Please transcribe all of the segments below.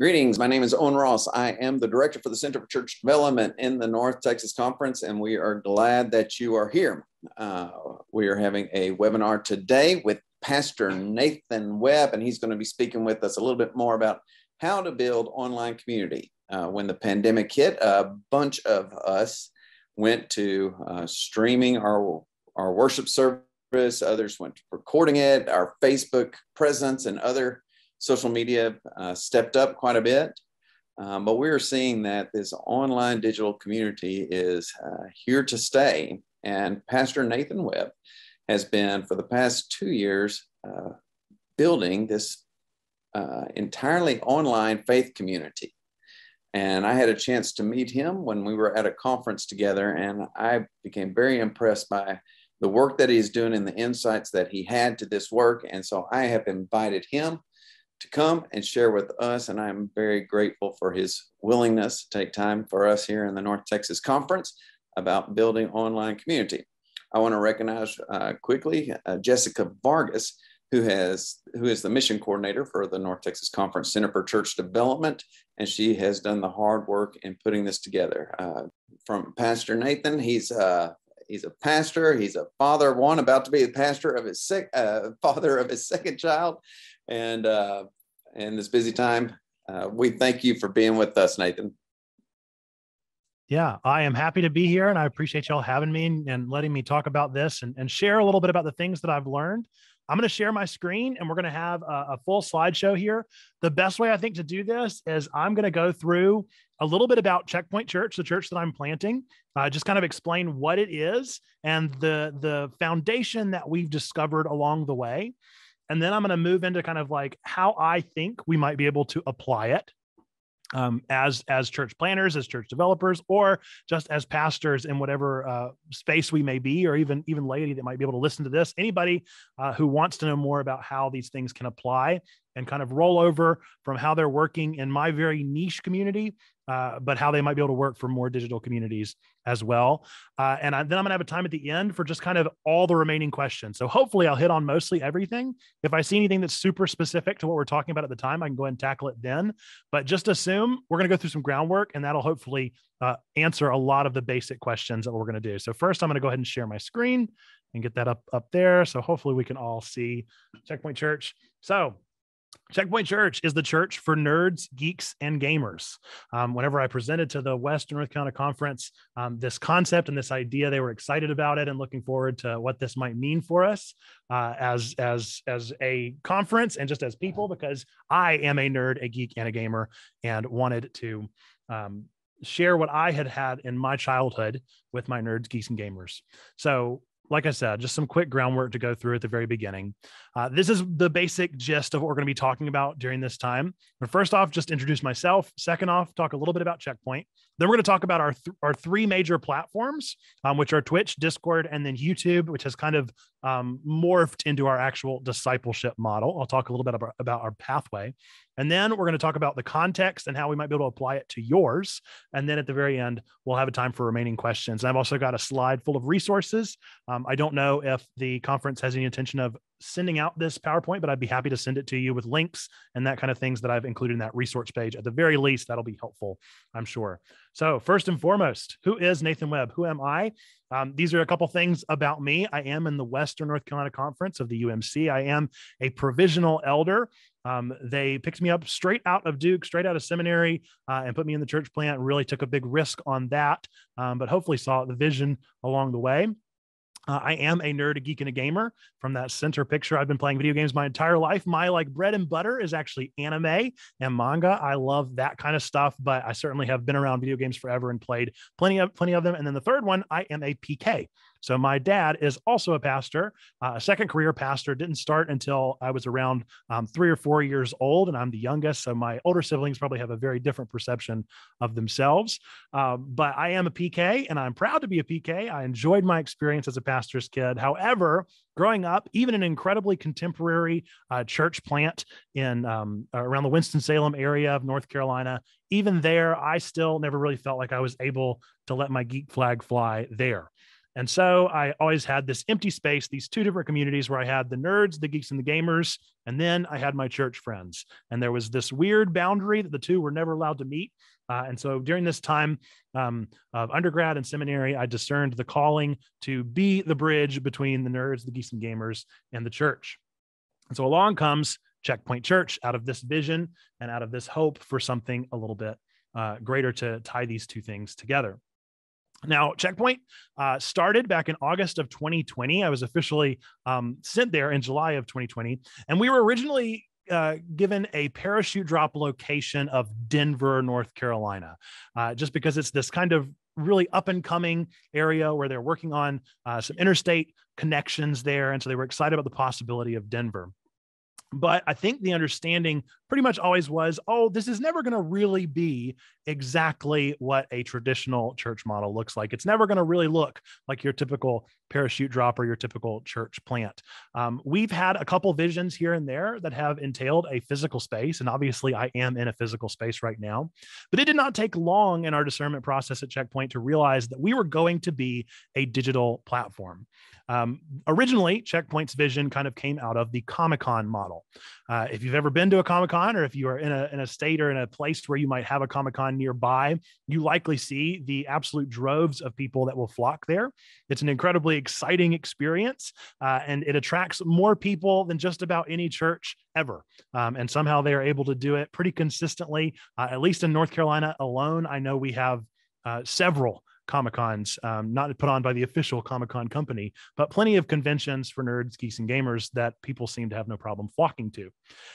Greetings. My name is Owen Ross. I am the director for the Center for Church Development in the North Texas Conference, and we are glad that you are here. Uh, we are having a webinar today with Pastor Nathan Webb, and he's going to be speaking with us a little bit more about how to build online community. Uh, when the pandemic hit, a bunch of us went to uh, streaming our, our worship service, others went to recording it, our Facebook presence, and other social media uh, stepped up quite a bit. Um, but we're seeing that this online digital community is uh, here to stay. And Pastor Nathan Webb has been, for the past two years, uh, building this uh, entirely online faith community. And I had a chance to meet him when we were at a conference together, and I became very impressed by the work that he's doing and the insights that he had to this work. And so I have invited him to come and share with us. And I'm very grateful for his willingness to take time for us here in the North Texas Conference about building online community. I want to recognize uh, quickly uh, Jessica Vargas, who has who is the mission coordinator for the North Texas Conference Center for Church Development, and she has done the hard work in putting this together. Uh, from Pastor Nathan, he's uh, he's a pastor, he's a father of one, about to be a pastor of his sec- uh, father of his second child, and uh, in this busy time. Uh, we thank you for being with us, Nathan. Yeah, I am happy to be here, and I appreciate y'all having me and, letting me talk about this and, and share a little bit about the things that I've learned. I'm going to share my screen and we're going to have a, a, full slideshow here. The best way I think to do this is I'm going to go through a little bit about Checkpoint Church, the church that I'm planting, uh, just kind of explain what it is and the the foundation that we've discovered along the way. And then I'm going to move into kind of like how I think we might be able to apply it um, as as church planters, as church developers, or just as pastors in whatever uh, space we may be, or even even laity that might be able to listen to this. Anybody uh, who wants to know more about how these things can apply and kind of roll over from how they're working in my very niche community uh, but how they might be able to work for more digital communities as well. Uh, and I, then I'm going to have a time at the end for just kind of all the remaining questions. So hopefully I'll hit on mostly everything. If I see anything that's super specific to what we're talking about at the time, I can go ahead and tackle it then. But just assume we're going to go through some groundwork and that'll hopefully uh, answer a lot of the basic questions that we're going to do. So first, I'm going to go ahead and share my screen and get that up up there. So hopefully we can all see Checkpoint Church. So Checkpoint Church is the church for nerds, geeks, and gamers. Um, whenever I presented to the Western North Carolina Conference um, this concept and this idea, they were excited about it and looking forward to what this might mean for us uh, as as as a conference and just as people. Because I am a nerd, a geek, and a gamer, and wanted to um, share what I had had in my childhood with my nerds, geeks, and gamers. So like I said, just some quick groundwork to go through at the very beginning. Uh, this is the basic gist of what we're going to be talking about during this time. But first off, just introduce myself. Second off, talk a little bit about Checkpoint. Then we're going to talk about our th- our three major platforms, um, which are Twitch, Discord, and then YouTube, which has kind of um, morphed into our actual discipleship model. I'll talk a little bit about, about our pathway. And then we're going to talk about the context and how we might be able to apply it to yours. And then at the very end, we'll have a time for remaining questions. And I've also got a slide full of resources. Um, I don't know if the conference has any intention of sending out this PowerPoint, but I'd be happy to send it to you with links and that kind of things that I've included in that resource page. At the very least, that'll be helpful, I'm sure. So, first and foremost, who is Nathan Webb? Who am I? Um, these are a couple things about me. I am in the Western North Carolina Conference of the UMC. I am a provisional elder. Um, they picked me up straight out of Duke, straight out of seminary, uh, and put me in the church plant. Really took a big risk on that, um, but hopefully saw the vision along the way. Uh, I am a nerd, a geek, and a gamer. From that center picture, I've been playing video games my entire life. My like bread and butter is actually anime and manga. I love that kind of stuff, but I certainly have been around video games forever and played plenty of plenty of them. And then the third one, I am a PK. So my dad is also a pastor, uh, a second career pastor. Didn't start until I was around um, three or four years old, and I'm the youngest. So my older siblings probably have a very different perception of themselves. Um, but I am a PK, and I'm proud to be a PK. I enjoyed my experience as a pastor's kid. However, growing up, even an incredibly contemporary uh, church plant in um, around the Winston Salem area of North Carolina, even there, I still never really felt like I was able to let my geek flag fly there. And so I always had this empty space, these two different communities where I had the nerds, the geeks, and the gamers. And then I had my church friends. And there was this weird boundary that the two were never allowed to meet. Uh, and so during this time um, of undergrad and seminary, I discerned the calling to be the bridge between the nerds, the geeks, and gamers, and the church. And so along comes Checkpoint Church out of this vision and out of this hope for something a little bit uh, greater to tie these two things together. Now, Checkpoint uh, started back in August of 2020. I was officially um, sent there in July of 2020. And we were originally uh, given a parachute drop location of Denver, North Carolina, uh, just because it's this kind of really up and coming area where they're working on uh, some interstate connections there. And so they were excited about the possibility of Denver. But I think the understanding pretty much always was oh, this is never going to really be exactly what a traditional church model looks like. It's never going to really look like your typical parachute drop or your typical church plant. Um, we've had a couple visions here and there that have entailed a physical space. And obviously, I am in a physical space right now. But it did not take long in our discernment process at Checkpoint to realize that we were going to be a digital platform. Um, originally, Checkpoint's vision kind of came out of the Comic Con model. Uh, if you've ever been to a Comic Con or if you are in a, in a state or in a place where you might have a Comic Con nearby, you likely see the absolute droves of people that will flock there. It's an incredibly exciting experience uh, and it attracts more people than just about any church ever. Um, and somehow they are able to do it pretty consistently, uh, at least in North Carolina alone. I know we have uh, several Comic Cons, um, not put on by the official Comic Con company, but plenty of conventions for nerds, geeks, and gamers that people seem to have no problem flocking to.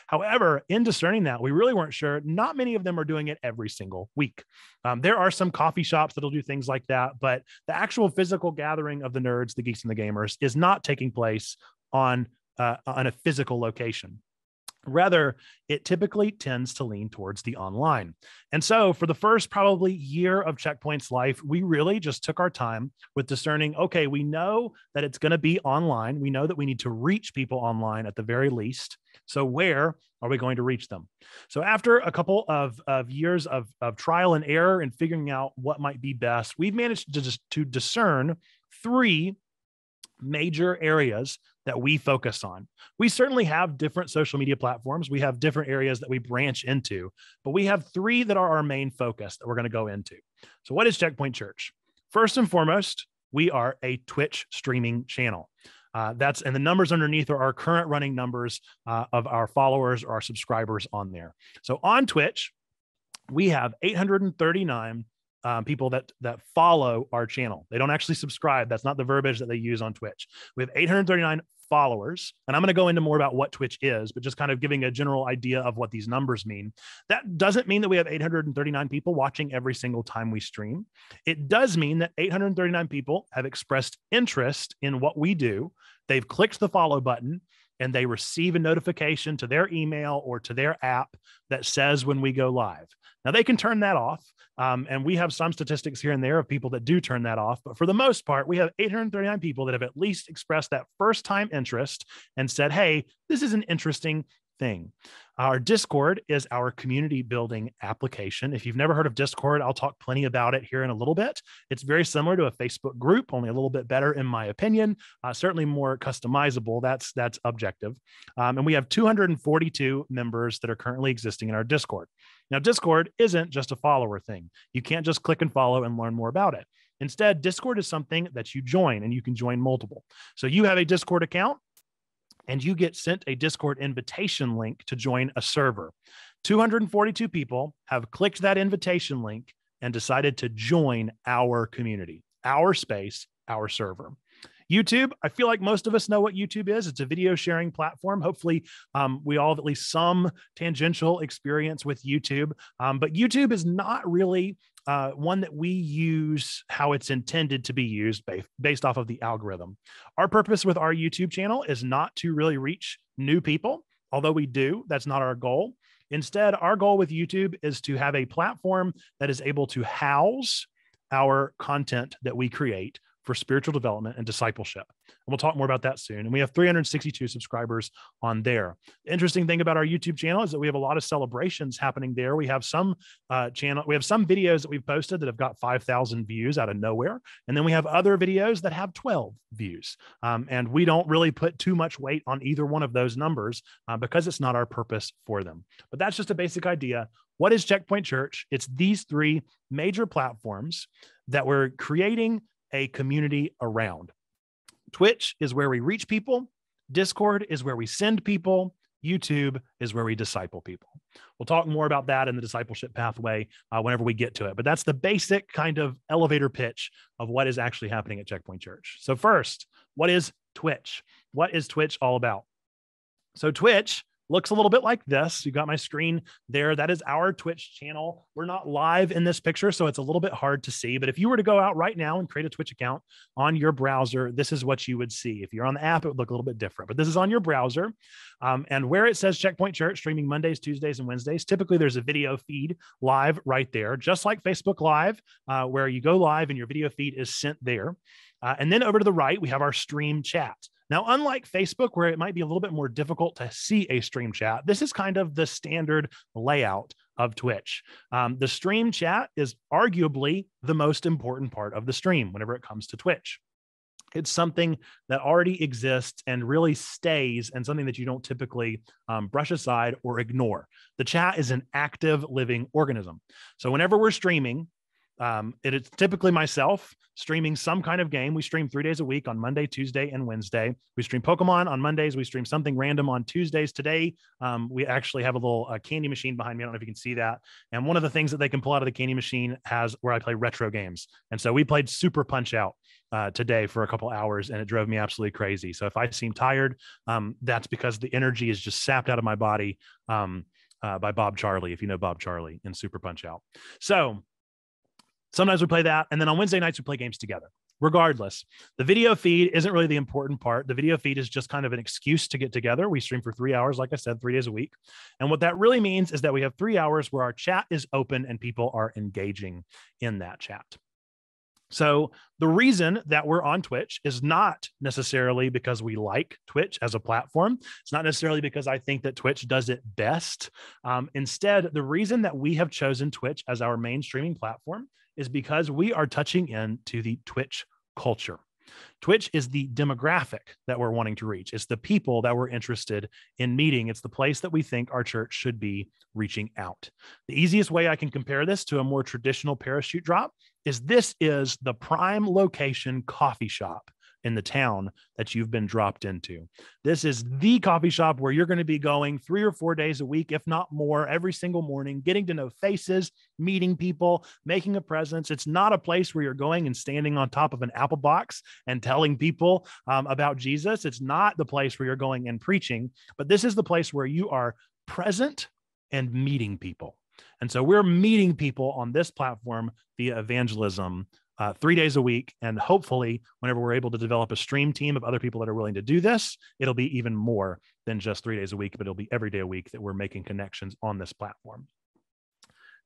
However, in discerning that, we really weren't sure. Not many of them are doing it every single week. Um, there are some coffee shops that'll do things like that, but the actual physical gathering of the nerds, the geeks, and the gamers is not taking place on uh, on a physical location. Rather, it typically tends to lean towards the online. And so, for the first probably year of Checkpoint's life, we really just took our time with discerning okay, we know that it's going to be online. We know that we need to reach people online at the very least. So, where are we going to reach them? So, after a couple of, of years of, of trial and error and figuring out what might be best, we've managed to, to discern three major areas that we focus on. We certainly have different social media platforms. We have different areas that we branch into, but we have three that are our main focus that we're going to go into. So, what is Checkpoint Church? First and foremost, we are a Twitch streaming channel. Uh, that's and the numbers underneath are our current running numbers uh, of our followers or our subscribers on there. So on Twitch, we have 839 um, people that that follow our channel. They don't actually subscribe. That's not the verbiage that they use on Twitch. We have 839 followers, and I'm going to go into more about what Twitch is, but just kind of giving a general idea of what these numbers mean. That doesn't mean that we have 839 people watching every single time we stream. It does mean that 839 people have expressed interest in what we do. They've clicked the follow button and they receive a notification to their email or to their app that says when we go live. Now they can turn that off. Um, and we have some statistics here and there of people that do turn that off. But for the most part, we have 839 people that have at least expressed that first time interest and said, hey, this is an interesting thing. Our Discord is our community building application. If you've never heard of Discord, I'll talk plenty about it here in a little bit. It's very similar to a Facebook group, only a little bit better in my opinion. Uh, certainly more customizable. That's that's objective. Um, and we have 242 members that are currently existing in our Discord. Now, Discord isn't just a follower thing. You can't just click and follow and learn more about it. Instead, Discord is something that you join and you can join multiple. So you have a Discord account and you get sent a Discord invitation link to join a server. 242 people have clicked that invitation link and decided to join our community, our space, our server. YouTube, I feel like most of us know what YouTube is. It's a video sharing platform. Hopefully, um, we all have at least some tangential experience with YouTube. Um, but YouTube is not really uh, one that we use how it's intended to be used based, based off of the algorithm. Our purpose with our YouTube channel is not to really reach new people, although we do, that's not our goal. Instead, our goal with YouTube is to have a platform that is able to house our content that we create for spiritual development and discipleship. And we'll talk more about that soon. And we have 362 subscribers on there. The interesting thing about our YouTube channel is that we have a lot of celebrations happening there. We have some uh, channel, we have some videos that we've posted that have got 5,000 views out of nowhere. And then we have other videos that have 12 views. Um, and we don't really put too much weight on either one of those numbers uh, because it's not our purpose for them. But that's just a basic idea. What is Checkpoint Church? It's these three major platforms that we're creating a community around. Twitch is where we reach people, Discord is where we send people, YouTube is where we disciple people. We'll talk more about that in the discipleship pathway uh, whenever we get to it. But that's the basic kind of elevator pitch of what is actually happening at Checkpoint Church. So, first, what is Twitch? What is Twitch all about? So, Twitch looks a little bit like this. You got my screen there. That is our Twitch channel. We're not live in this picture, so it's a little bit hard to see. But if you were to go out right now and create a Twitch account on your browser, this is what you would see. If you're on the app, it would look a little bit different, but this is on your browser. Um, and where it says Checkpoint Church streaming Mondays, Tuesdays, and Wednesdays, typically there's a video feed live right there, just like Facebook Live, uh, where you go live and your video feed is sent there. Uh, and then over to the right, we have our stream chat. Now, unlike Facebook, where it might be a little bit more difficult to see a stream chat, this is kind of the standard layout of Twitch. Um, the stream chat is arguably the most important part of the stream whenever it comes to Twitch. It's something that already exists and really stays, and something that you don't typically um, brush aside or ignore. The chat is an active living organism. So, whenever we're streaming, um, it is typically myself streaming some kind of game. We stream three days a week on Monday, Tuesday, and Wednesday. We stream Pokemon on Mondays. We stream something random on Tuesdays. Today, um, we actually have a little uh, candy machine behind me. I don't know if you can see that. And one of the things that they can pull out of the candy machine has where I play retro games. And so we played Super Punch Out uh, today for a couple hours, and it drove me absolutely crazy. So if I seem tired, um, that's because the energy is just sapped out of my body. Um, uh, by Bob Charlie, if you know Bob Charlie in Super Punch Out. So Sometimes we play that. And then on Wednesday nights, we play games together. Regardless, the video feed isn't really the important part. The video feed is just kind of an excuse to get together. We stream for three hours, like I said, three days a week. And what that really means is that we have three hours where our chat is open and people are engaging in that chat. So the reason that we're on Twitch is not necessarily because we like Twitch as a platform. It's not necessarily because I think that Twitch does it best. Um, instead, the reason that we have chosen Twitch as our main streaming platform is because we are touching into the Twitch culture. Twitch is the demographic that we're wanting to reach. It's the people that we're interested in meeting. It's the place that we think our church should be reaching out. The easiest way I can compare this to a more traditional parachute drop is this is the prime location coffee shop in the town that you've been dropped into. This is the coffee shop where you're going to be going three or four days a week, if not more, every single morning, getting to know faces, meeting people, making a presence. It's not a place where you're going and standing on top of an apple box and telling people um, about Jesus. It's not the place where you're going and preaching, but this is the place where you are present and meeting people. And so we're meeting people on this platform via evangelism uh, three days a week. And hopefully, whenever we're able to develop a stream team of other people that are willing to do this, it'll be even more than just three days a week, but it'll be every day a week that we're making connections on this platform.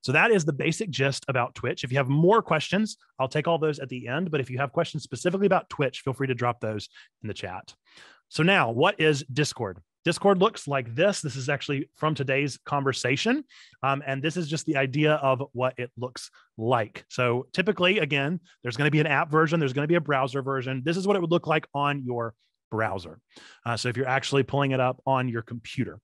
So that is the basic gist about Twitch. If you have more questions, I'll take all those at the end. But if you have questions specifically about Twitch, feel free to drop those in the chat. So now, what is Discord? Discord looks like this. This is actually from today's conversation. Um, and this is just the idea of what it looks like. So typically, again, there's going to be an app version, there's going to be a browser version. This is what it would look like on your browser. Uh, so if you're actually pulling it up on your computer.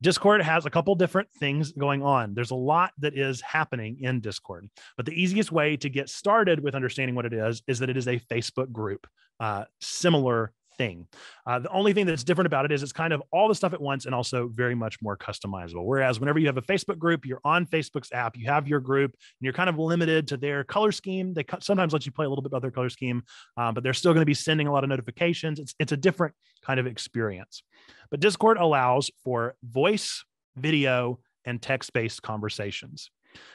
Discord has a couple different things going on. There's a lot that is happening in Discord, but the easiest way to get started with understanding what it is is that it is a Facebook group, uh, similar thing. Uh, the only thing that's different about it is it's kind of all the stuff at once and also very much more customizable. Whereas whenever you have a Facebook group, you're on Facebook's app, you have your group, and you're kind of limited to their color scheme. They sometimes let you play a little bit about their color scheme, um, but they're still going to be sending a lot of notifications. It's it's a different kind of experience. But Discord allows for voice, video, and text-based conversations.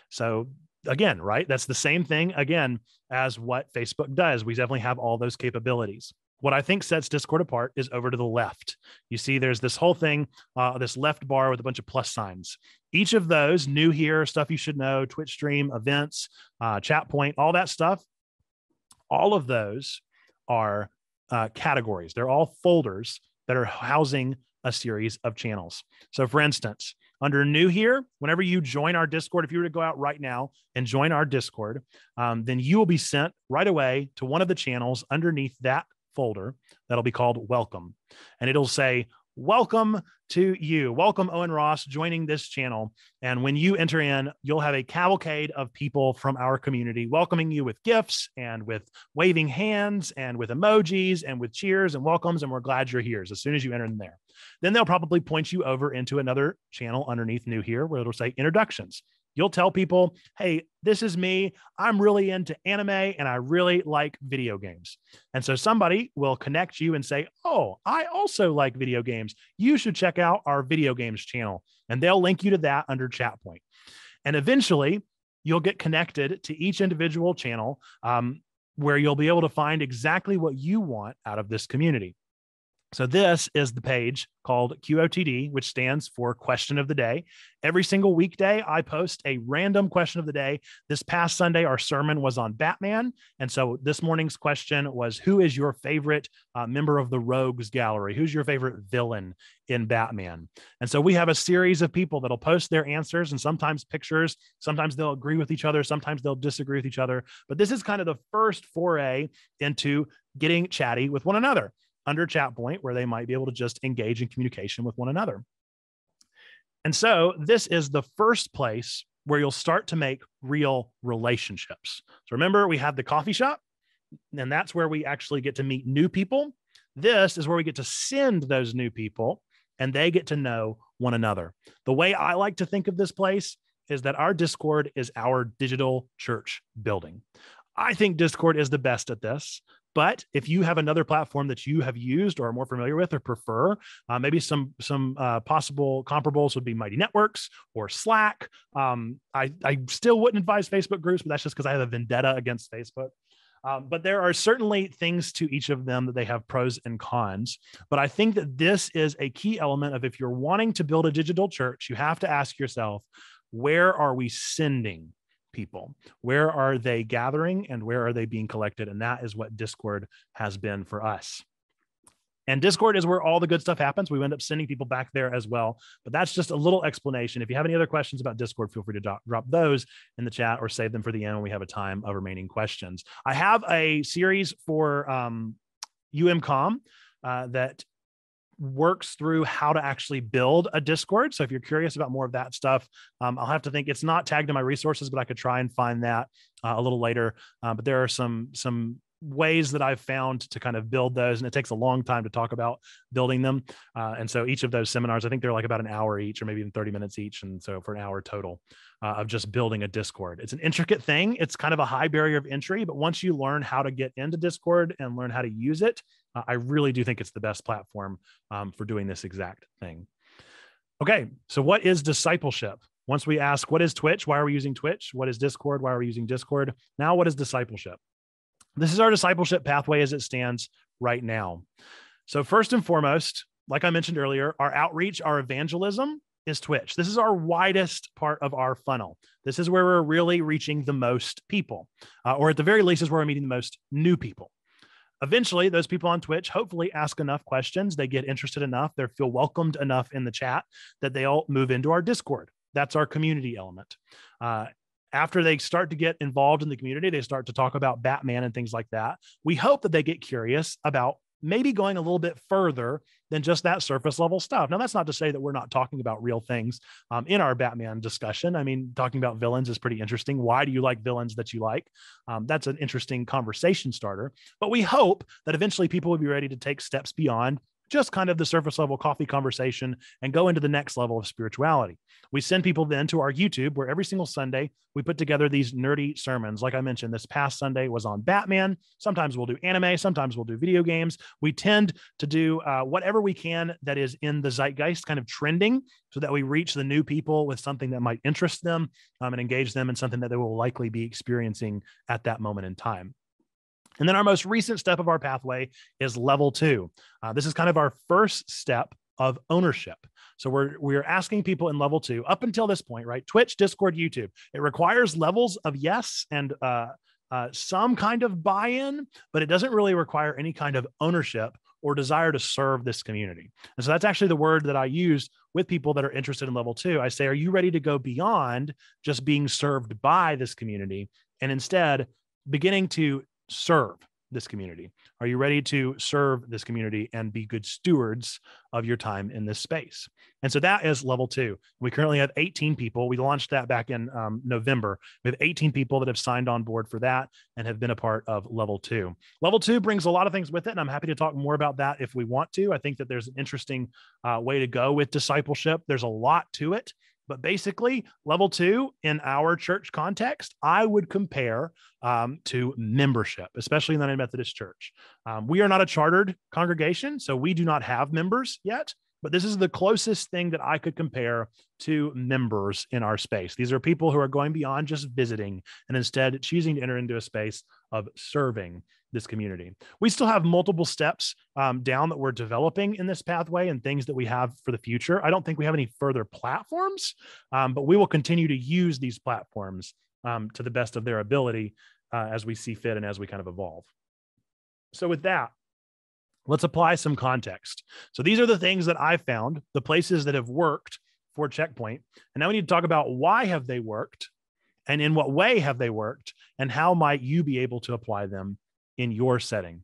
So again, right? That's the same thing again as what Facebook does. We definitely have all those capabilities. What I think sets Discord apart is over to the left. You see, there's this whole thing, uh, this left bar with a bunch of plus signs. Each of those, new here, stuff you should know, Twitch stream, events, uh, chat point, all that stuff. All of those are uh, categories. They're all folders that are housing a series of channels. So, for instance, under new here, whenever you join our Discord, if you were to go out right now and join our Discord, um, then you will be sent right away to one of the channels underneath that folder that'll be called Welcome. And it'll say welcome to you. Welcome, Owen Ross, joining this channel. And when you enter in, you'll have a cavalcade of people from our community welcoming you with gifts and with waving hands and with emojis and with cheers and welcomes. And we're glad you're here as soon as you enter in there. Then they'll probably point you over into another channel underneath new here where it'll say introductions. You'll tell people, hey, this is me. I'm really into anime and I really like video games. And so somebody will connect you and say, oh, I also like video games. You should check out our video games channel. And they'll link you to that under chat point. And eventually, you'll get connected to each individual channel um, where you'll be able to find exactly what you want out of this community. So, this is the page called QOTD, which stands for Question of the Day. Every single weekday, I post a random question of the day. This past Sunday, our sermon was on Batman. And so, this morning's question was Who is your favorite uh, member of the Rogues Gallery? Who's your favorite villain in Batman? And so, we have a series of people that'll post their answers and sometimes pictures. Sometimes they'll agree with each other, sometimes they'll disagree with each other. But this is kind of the first foray into getting chatty with one another under chat point where they might be able to just engage in communication with one another. And so this is the first place where you'll start to make real relationships. So remember, we have the coffee shop, and that's where we actually get to meet new people. This is where we get to send those new people and they get to know one another. The way I like to think of this place is that our Discord is our digital church building. I think Discord is the best at this. But if you have another platform that you have used or are more familiar with or prefer, uh, maybe some some uh, possible comparables would be Mighty Networks or Slack. Um, I I still wouldn't advise Facebook groups, but that's just because I have a vendetta against Facebook. Um, but there are certainly things to each of them that they have pros and cons. But I think that this is a key element of if you're wanting to build a digital church, you have to ask yourself, where are we sending people? Where are they gathering and where are they being collected? And that is what Discord has been for us. And Discord is where all the good stuff happens. We end up sending people back there as well. But that's just a little explanation. If you have any other questions about Discord, feel free to drop, drop those in the chat or save them for the end when we have a time of remaining questions. I have a series for um, UMCOM uh, that works through how to actually build a Discord. So if you're curious about more of that stuff, um, I'll have to think. It's not tagged in my resources, but I could try and find that uh, a little later. Uh, but there are some some ways that I've found to kind of build those, and it takes a long time to talk about building them. Uh, and so each of those seminars, I think they're like about an hour each, or maybe even 30 minutes each, and so for an hour total uh, of just building a Discord. It's an intricate thing. It's kind of a high barrier of entry, but once you learn how to get into Discord and learn how to use it, I really do think it's the best platform um, for doing this exact thing. Okay, so what is discipleship? Once we ask, what is Twitch? Why are we using Twitch? What is Discord? Why are we using Discord? Now, what is discipleship? This is our discipleship pathway as it stands right now. So, first and foremost, like I mentioned earlier, our outreach, our evangelism is Twitch. This is our widest part of our funnel. This is where we're really reaching the most people, uh, or at the very least, is where we're meeting the most new people. Eventually, those people on Twitch hopefully ask enough questions, they get interested enough, they feel welcomed enough in the chat that they all move into our Discord. That's our community element. Uh, after they start to get involved in the community, they start to talk about Batman and things like that. We hope that they get curious about maybe going a little bit further than just that surface level stuff. Now, that's not to say that we're not talking about real things um, in our Batman discussion. I mean, talking about villains is pretty interesting. Why do you like villains that you like? Um, that's an interesting conversation starter. But we hope that eventually people will be ready to take steps beyond just kind of the surface level coffee conversation and go into the next level of spirituality. We send people then to our YouTube, where every single Sunday we put together these nerdy sermons. Like I mentioned, this past Sunday was on Batman. Sometimes we'll do anime, sometimes we'll do video games. We tend to do uh, whatever we can that is in the zeitgeist, kind of trending, so that we reach the new people with something that might interest them um, and engage them in something that they will likely be experiencing at that moment in time. And then our most recent step of our pathway is level two. Uh, this is kind of our first step of ownership. So we're we're asking people in level two up until this point, right? Twitch, Discord, YouTube. It requires levels of yes and uh, uh, some kind of buy in, but it doesn't really require any kind of ownership or desire to serve this community. And so that's actually the word that I use with people that are interested in level two. I say, Are you ready to go beyond just being served by this community and instead beginning to serve? this community? Are you ready to serve this community and be good stewards of your time in this space? And so that is level two. We currently have 18 people. We launched that back in um, November. We have 18 people that have signed on board for that and have been a part of level two. Level two brings a lot of things with it. And I'm happy to talk more about that if we want to. I think that there's an interesting uh, way to go with discipleship. There's a lot to it. But basically, level two in our church context, I would compare um, to membership, especially in the United Methodist Church. Um, we are not a chartered congregation, so we do not have members yet. But this is the closest thing that I could compare to members in our space. These are people who are going beyond just visiting and instead choosing to enter into a space of serving this community. We still have multiple steps um, down that we're developing in this pathway and things that we have for the future. I don't think we have any further platforms, um, but we will continue to use these platforms um, to the best of their ability uh, as we see fit and as we kind of evolve. So, with that, let's apply some context. So, these are the things that I found, the places that have worked for Checkpoint. And now we need to talk about why have they worked and in what way have they worked and how might you be able to apply them in your setting.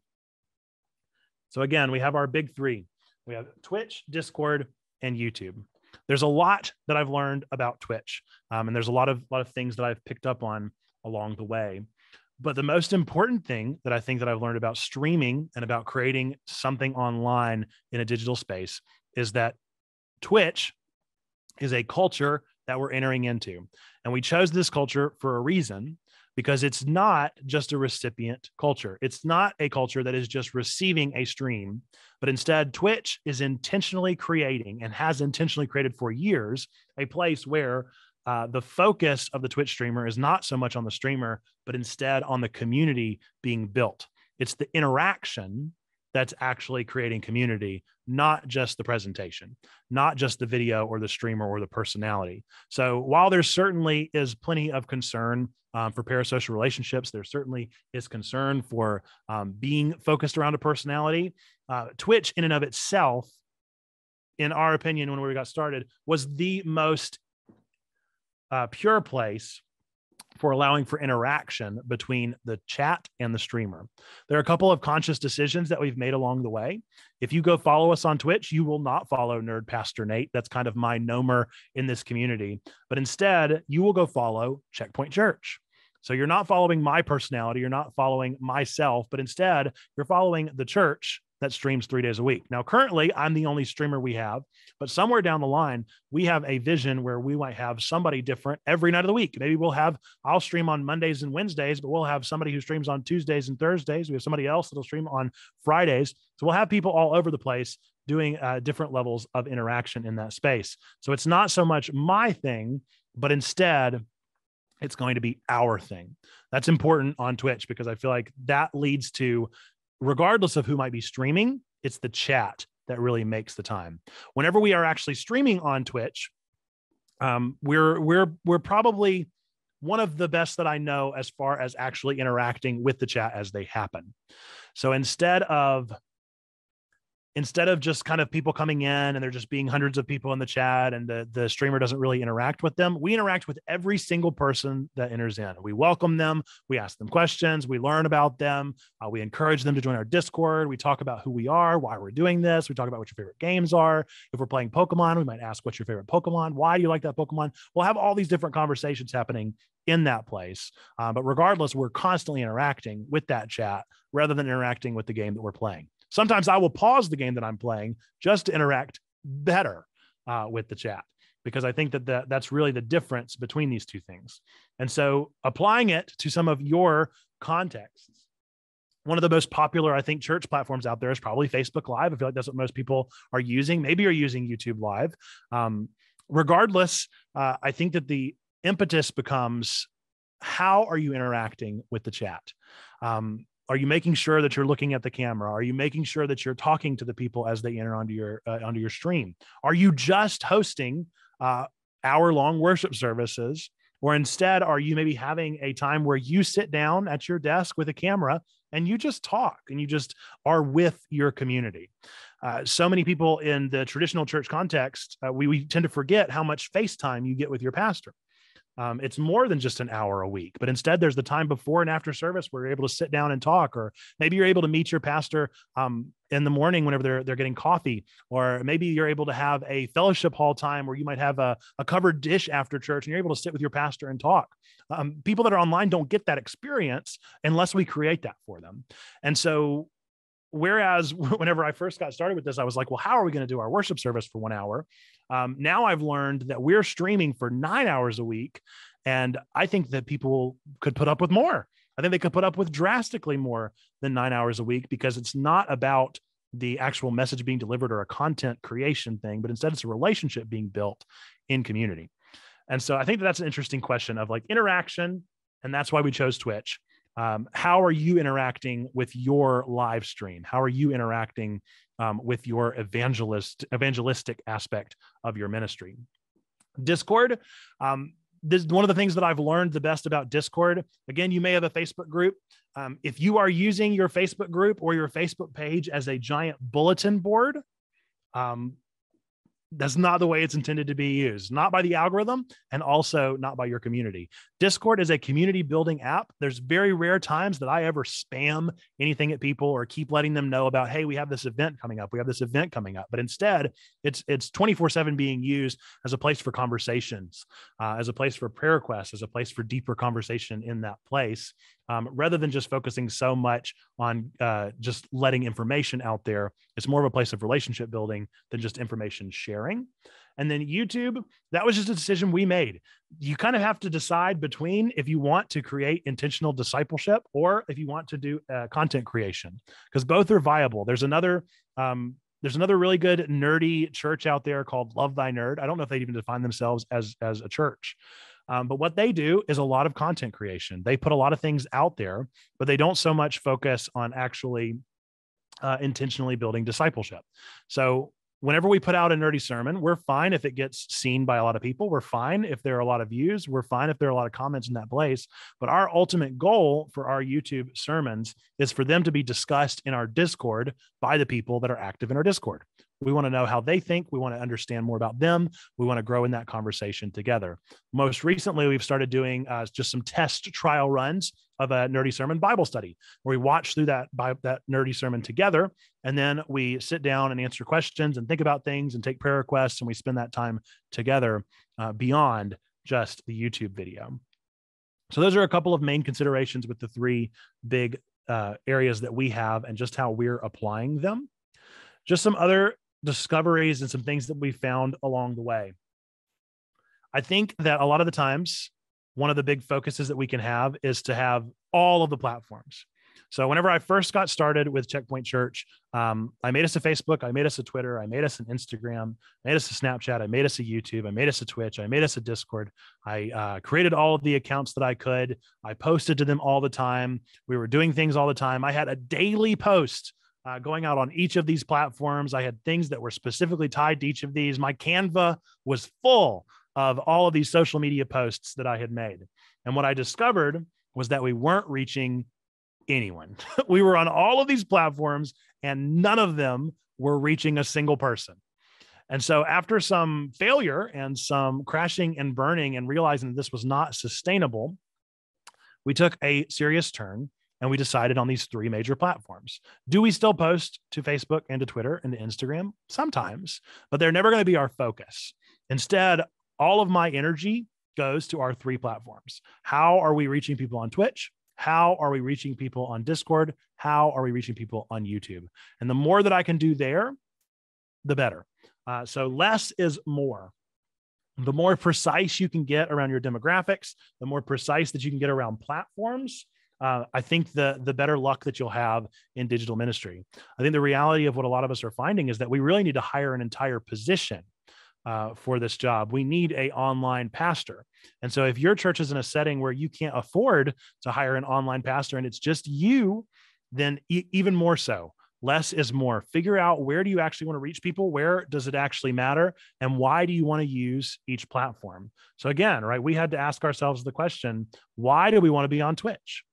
So again, we have our big three. We have Twitch, Discord, and YouTube. There's a lot that I've learned about Twitch, um, and there's a lot of lot of things that I've picked up on along the way. But the most important thing that I think that I've learned about streaming and about creating something online in a digital space is that Twitch is a culture that we're entering into. And we chose this culture for a reason because it's not just a recipient culture. It's not a culture that is just receiving a stream, but instead, Twitch is intentionally creating and has intentionally created for years a place where uh, the focus of the Twitch streamer is not so much on the streamer, but instead on the community being built. It's the interaction that's actually creating community, not just the presentation, not just the video or the streamer or the personality. So while there certainly is plenty of concern um, for parasocial relationships, there certainly is concern for um, being focused around a personality. Uh, Twitch, in and of itself, in our opinion, when we got started, was the most uh, pure place for allowing for interaction between the chat and the streamer. There are a couple of conscious decisions that we've made along the way. If you go follow us on Twitch, you will not follow Nerd Pastor Nate. That's kind of my nomer in this community. But instead, you will go follow Checkpoint Church. So you're not following my personality, you're not following myself, but instead, you're following the church that streams three days a week. Now, currently, I'm the only streamer we have, but somewhere down the line, we have a vision where we might have somebody different every night of the week. Maybe we'll have, I'll stream on Mondays and Wednesdays, but we'll have somebody who streams on Tuesdays and Thursdays. We have somebody else that'll stream on Fridays. So we'll have people all over the place doing uh, different levels of interaction in that space. So it's not so much my thing, but instead, it's going to be our thing. That's important on Twitch because I feel like that leads to regardless of who might be streaming, it's the chat that really makes the time. Whenever we are actually streaming on Twitch, um, we're we're we're probably one of the best that I know as far as actually interacting with the chat as they happen. So instead of instead of just kind of people coming in and there just being hundreds of people in the chat and the, the streamer doesn't really interact with them, we interact with every single person that enters in. We welcome them, we ask them questions, we learn about them, uh, we encourage them to join our Discord. We talk about who we are, why we're doing this. We talk about what your favorite games are. If we're playing Pokemon, we might ask, What's your favorite Pokemon? Why do you like that Pokemon? We'll have all these different conversations happening in that place. Uh, but regardless, we're constantly interacting with that chat rather than interacting with the game that we're playing. Sometimes I will pause the game that I'm playing just to interact better uh, with the chat because I think that the, that's really the difference between these two things. And so applying it to some of your contexts, one of the most popular, I think, church platforms out there is probably Facebook Live. I feel like that's what most people are using. Maybe you're using YouTube Live. Um, regardless, uh, I think that the impetus becomes how are you interacting with the chat? Um, are you making sure that you're looking at the camera are you making sure that you're talking to the people as they enter onto your uh, onto your stream are you just hosting uh, hour long worship services Or instead, are you maybe having a time where you sit down at your desk with a camera and you just talk and you just are with your community? Uh, so many people in the traditional church context, uh, we, we tend to forget how much FaceTime you get with your pastor. Um, it's more than just an hour a week, but instead there's the time before and after service where you're able to sit down and talk, or maybe you're able to meet your pastor um, in the morning whenever they're they're getting coffee, or maybe you're able to have a fellowship hall time where you might have a, a covered dish after church and you're able to sit with your pastor and talk. Um, people that are online don't get that experience unless we create that for them, and so whereas whenever I first got started with this, I was like, well, how are we going to do our worship service for one hour? Um, now I've learned that we're streaming for nine hours a week. And I think that people could put up with more. I think they could put up with drastically more than nine hours a week because it's not about the actual message being delivered or a content creation thing, but instead it's a relationship being built in community. And so I think that that's an interesting question of like interaction. And that's why we chose Twitch. Um, how are you interacting with your live stream? How are you interacting um, with your evangelist evangelistic aspect of your ministry. Discord. Um, this is one of the things that I've learned the best about Discord. Again, you may have a Facebook group. Um, if you are using your Facebook group or your Facebook page as a giant bulletin board, um, that's not the way it's intended to be used, not by the algorithm and also not by your community. Discord is a community building app. There's very rare times that I ever spam anything at people or keep letting them know about, hey, we have this event coming up. We have this event coming up. But instead, it's it's 24/7 being used as a place for conversations, uh, as a place for prayer requests, as a place for deeper conversation in that place um, rather than just focusing so much on uh, just letting information out there. It's more of a place of relationship building than just information sharing. And then YouTube, that was just a decision we made. You kind of have to decide between if you want to create intentional discipleship or if you want to do uh, content creation, because both are viable. There's another um, there's another really good nerdy church out there called Love Thy Nerd. I don't know if they even define themselves as as a church, um, but what they do is a lot of content creation. They put a lot of things out there, but they don't so much focus on actually uh, intentionally building discipleship. So whenever we put out a nerdy sermon, we're fine if it gets seen by a lot of people. We're fine if there are a lot of views. We're fine if there are a lot of comments in that place. But our ultimate goal for our YouTube sermons is for them to be discussed in our Discord by the people that are active in our Discord. We want to know how they think. We want to understand more about them. We want to grow in that conversation together. Most recently, we've started doing uh, just some test trial runs of a nerdy sermon Bible study, where we watch through that that nerdy sermon together, and then we sit down and answer questions and think about things and take prayer requests, and we spend that time together uh, beyond just the YouTube video. So those are a couple of main considerations with the three big uh, areas that we have and just how we're applying them. Just some other discoveries and some things that we found along the way. I think that a lot of the times, one of the big focuses that we can have is to have all of the platforms. So, whenever I first got started with Checkpoint Church, um, I made us a Facebook, I made us a Twitter, I made us an Instagram, I made us a Snapchat, I made us a YouTube, I made us a Twitch, I made us a Discord. I uh, created all of the accounts that I could. I posted to them all the time. We were doing things all the time. I had a daily post uh, going out on each of these platforms. I had things that were specifically tied to each of these. My Canva was full of all of these social media posts that I had made. And what I discovered was that we weren't reaching anyone. we were on all of these platforms and none of them were reaching a single person. And so, after some failure and some crashing and burning and realizing that this was not sustainable, we took a serious turn and we decided on these three major platforms. Do we still post to Facebook and to Twitter and to Instagram? Sometimes, but they're never going to be our focus. Instead, all of my energy goes to our three platforms. How are we reaching people on Twitch? How are we reaching people on Discord? How are we reaching people on YouTube? And the more that I can do there, the better. Uh, so less is more. The more precise you can get around your demographics, the more precise that you can get around platforms, uh, I think the the better luck that you'll have in digital ministry. I think the reality of what a lot of us are finding is that we really need to hire an entire position uh, for this job. We need a online pastor, and so if your church is in a setting where you can't afford to hire an online pastor and it's just you, then e- even more so less is more. Figure out where do you actually want to reach people? Where does it actually matter? And why do you want to use each platform? So, again, right, we had to ask ourselves the question why do we want to be on Twitch?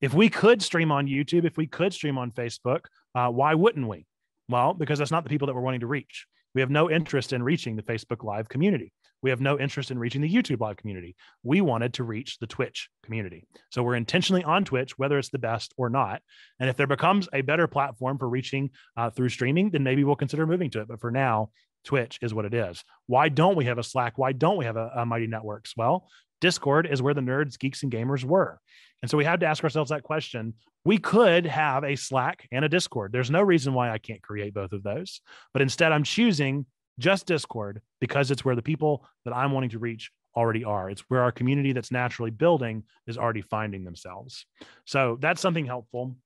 If we could stream on YouTube, if we could stream on Facebook, uh, why wouldn't we? Well, because that's not the people that we're wanting to reach. We have no interest in reaching the Facebook Live community. We have no interest in reaching the YouTube Live community. We wanted to reach the Twitch community. So we're intentionally on Twitch, whether it's the best or not. And if there becomes a better platform for reaching uh, through streaming, then maybe we'll consider moving to it. But for now, Twitch is what it is. Why don't we have a Slack? Why don't we have a, a Mighty Networks? Well, Discord is where the nerds, geeks, and gamers were. And so we had to ask ourselves that question. We could have a Slack and a Discord. There's no reason why I can't create both of those. But instead, I'm choosing just Discord because it's where the people that I'm wanting to reach already are. It's where our community that's naturally building is already finding themselves. So that's something helpful.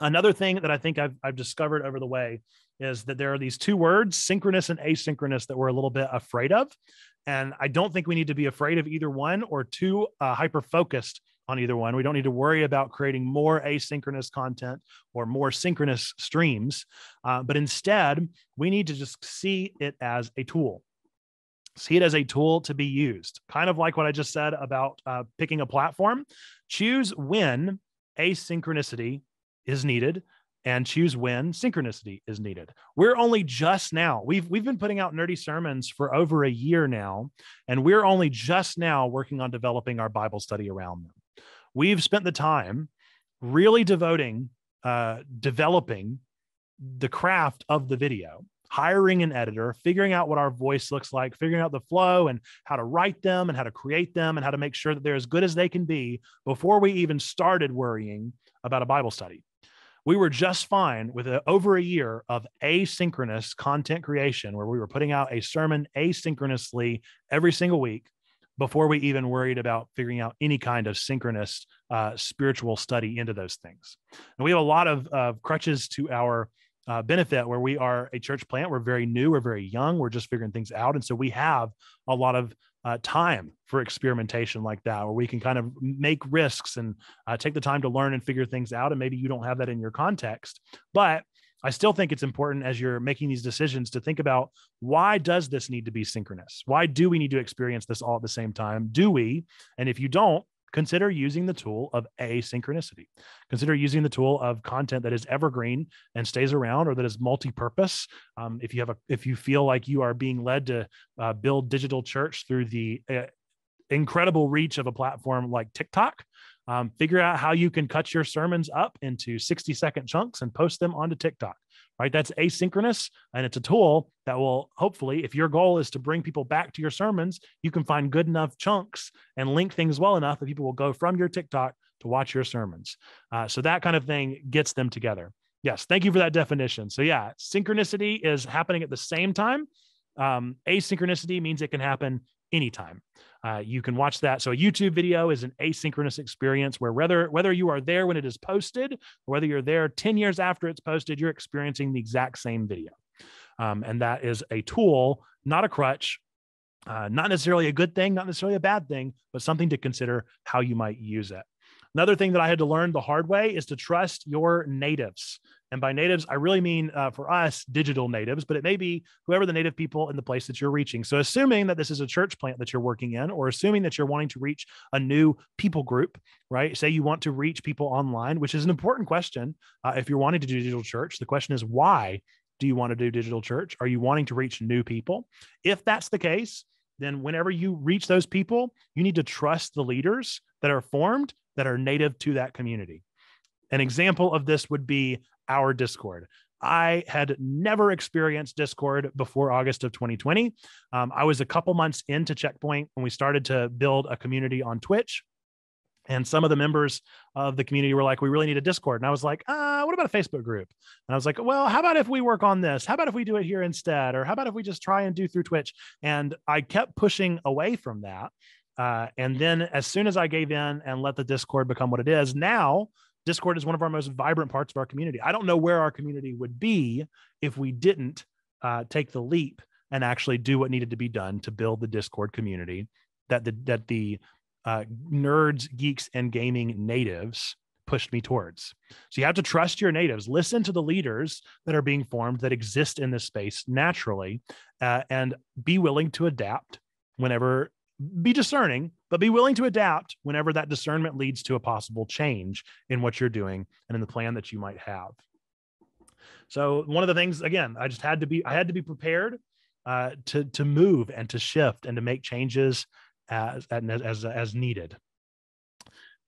Another thing that I think I've, I've discovered over the way is that there are these two words, synchronous and asynchronous, that we're a little bit afraid of. And I don't think we need to be afraid of either one or too uh, hyper focused on either one. We don't need to worry about creating more asynchronous content or more synchronous streams, uh, but instead, we need to just see it as a tool. See it as a tool to be used, kind of like what I just said about uh, picking a platform. Choose when asynchronicity is needed and choose when synchronicity is needed. We're only just now. We've we've been putting out nerdy sermons for over a year now and we're only just now working on developing our Bible study around them we've spent the time really devoting, uh, developing the craft of the video, hiring an editor, figuring out what our voice looks like, figuring out the flow and how to write them and how to create them and how to make sure that they're as good as they can be before we even started worrying about a Bible study. We were just fine with a, over a year of asynchronous content creation where we were putting out a sermon asynchronously every single week before we even worried about figuring out any kind of synchronous uh, spiritual study into those things. And we have a lot of uh, crutches to our uh, benefit where we are a church plant. We're very new, we're very young, we're just figuring things out. And so we have a lot of uh, time for experimentation like that, where we can kind of make risks and uh, take the time to learn and figure things out. And maybe you don't have that in your context, but I still think it's important as you're making these decisions to think about why does this need to be synchronous? Why do we need to experience this all at the same time? Do we? And if you don't, consider using the tool of asynchronicity. Consider using the tool of content that is evergreen and stays around, or that is multi-purpose. Um, if you have a, if you feel like you are being led to uh, build digital church through the uh, incredible reach of a platform like TikTok, um, figure out how you can cut your sermons up into 60 second chunks and post them onto TikTok, right? That's asynchronous and it's a tool that will hopefully, if your goal is to bring people back to your sermons, you can find good enough chunks and link things well enough that people will go from your TikTok to watch your sermons. Uh, so that kind of thing gets them together. Yes, thank you for that definition. So, yeah, synchronicity is happening at the same time. Um, asynchronicity means it can happen anytime. Uh, you can watch that. So a YouTube video is an asynchronous experience where whether whether you are there when it is posted or whether you're there 10 years after it's posted, you're experiencing the exact same video. Um, and that is a tool, not a crutch, uh, not necessarily a good thing, not necessarily a bad thing, but something to consider how you might use it. Another thing that I had to learn the hard way is to trust your natives. And by natives, I really mean uh, for us, digital natives, but it may be whoever the native people in the place that you're reaching. So, assuming that this is a church plant that you're working in, or assuming that you're wanting to reach a new people group, right? Say you want to reach people online, which is an important question. Uh, if you're wanting to do digital church, the question is why do you want to do digital church? Are you wanting to reach new people? If that's the case, then whenever you reach those people, you need to trust the leaders that are formed that are native to that community. An example of this would be our Discord. I had never experienced Discord before August of 2020. Um, I was a couple months into Checkpoint when we started to build a community on Twitch. And some of the members of the community were like, we really need a Discord. And I was like, uh, what about a Facebook group? And I was like, well, how about if we work on this? How about if we do it here instead? Or how about if we just try and do through Twitch? And I kept pushing away from that. Uh, and then as soon as I gave in and let the Discord become what it is, now Discord is one of our most vibrant parts of our community. I don't know where our community would be if we didn't uh, take the leap and actually do what needed to be done to build the Discord community that the that the uh, nerds, geeks, and gaming natives pushed me towards. So you have to trust your natives, listen to the leaders that are being formed that exist in this space naturally, uh, and be willing to adapt whenever, be discerning, but be willing to adapt whenever that discernment leads to a possible change in what you're doing and in the plan that you might have. So one of the things, again, I just had to be, I had to be prepared uh, to to move and to shift and to make changes as as as needed.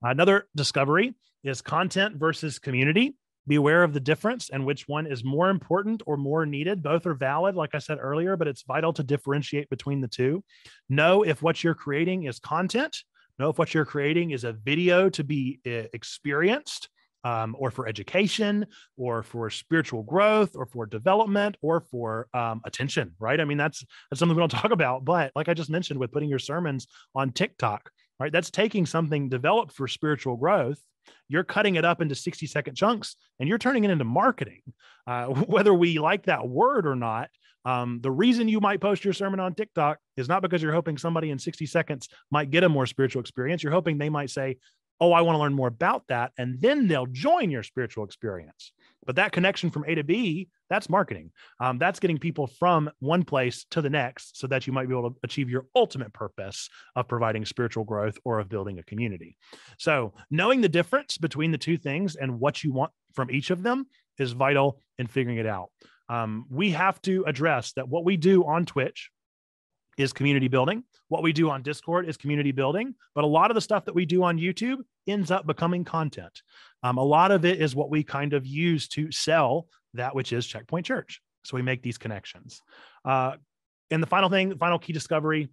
Another discovery is content versus community. Be aware of the difference and which one is more important or more needed. Both are valid, like I said earlier, but it's vital to differentiate between the two. Know if what you're creating is content. Know if what you're creating is a video to be eh, experienced um, or for education or for spiritual growth or for development or for um, attention right i mean that's that's something we don't talk about but like i just mentioned with putting your sermons on tiktok right that's taking something developed for spiritual growth you're cutting it up into 60 second chunks and you're turning it into marketing uh, whether we like that word or not um, the reason you might post your sermon on TikTok is not because you're hoping somebody in 60 seconds might get a more spiritual experience. You're hoping they might say, oh, I want to learn more about that. And then they'll join your spiritual experience. But that connection from A to B, that's marketing. Um, that's getting people from one place to the next so that you might be able to achieve your ultimate purpose of providing spiritual growth or of building a community. So, knowing the difference between the two things and what you want from each of them is vital in figuring it out. Um, we have to address that what we do on Twitch, is community building. What we do on Discord is community building, but a lot of the stuff that we do on YouTube ends up becoming content. Um, a lot of it is what we kind of use to sell that which is Checkpoint Church. So we make these connections. Uh, and the final thing, final key discovery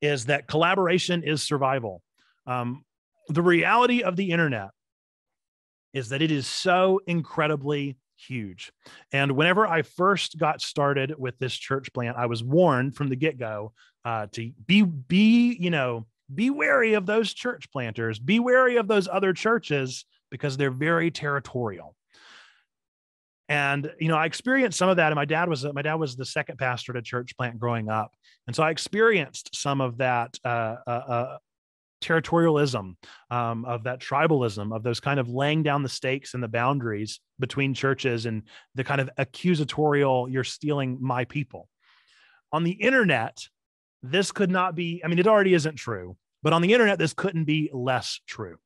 is that collaboration is survival. Um, the reality of the internet is that it is so incredibly huge. And whenever I first got started with this church plant, I was warned from the get go uh, to be be you know be wary of those church planters, be wary of those other churches because they're very territorial. And you know, I experienced some of that. And my dad was my dad was the second pastor at a church plant growing up, and so I experienced some of that uh, uh, uh territorialism, um, of that tribalism, of those kind of laying down the stakes and the boundaries between churches and the kind of accusatorial, you're stealing my people. On the internet, this could not be, I mean, it already isn't true, but on the internet, this couldn't be less true.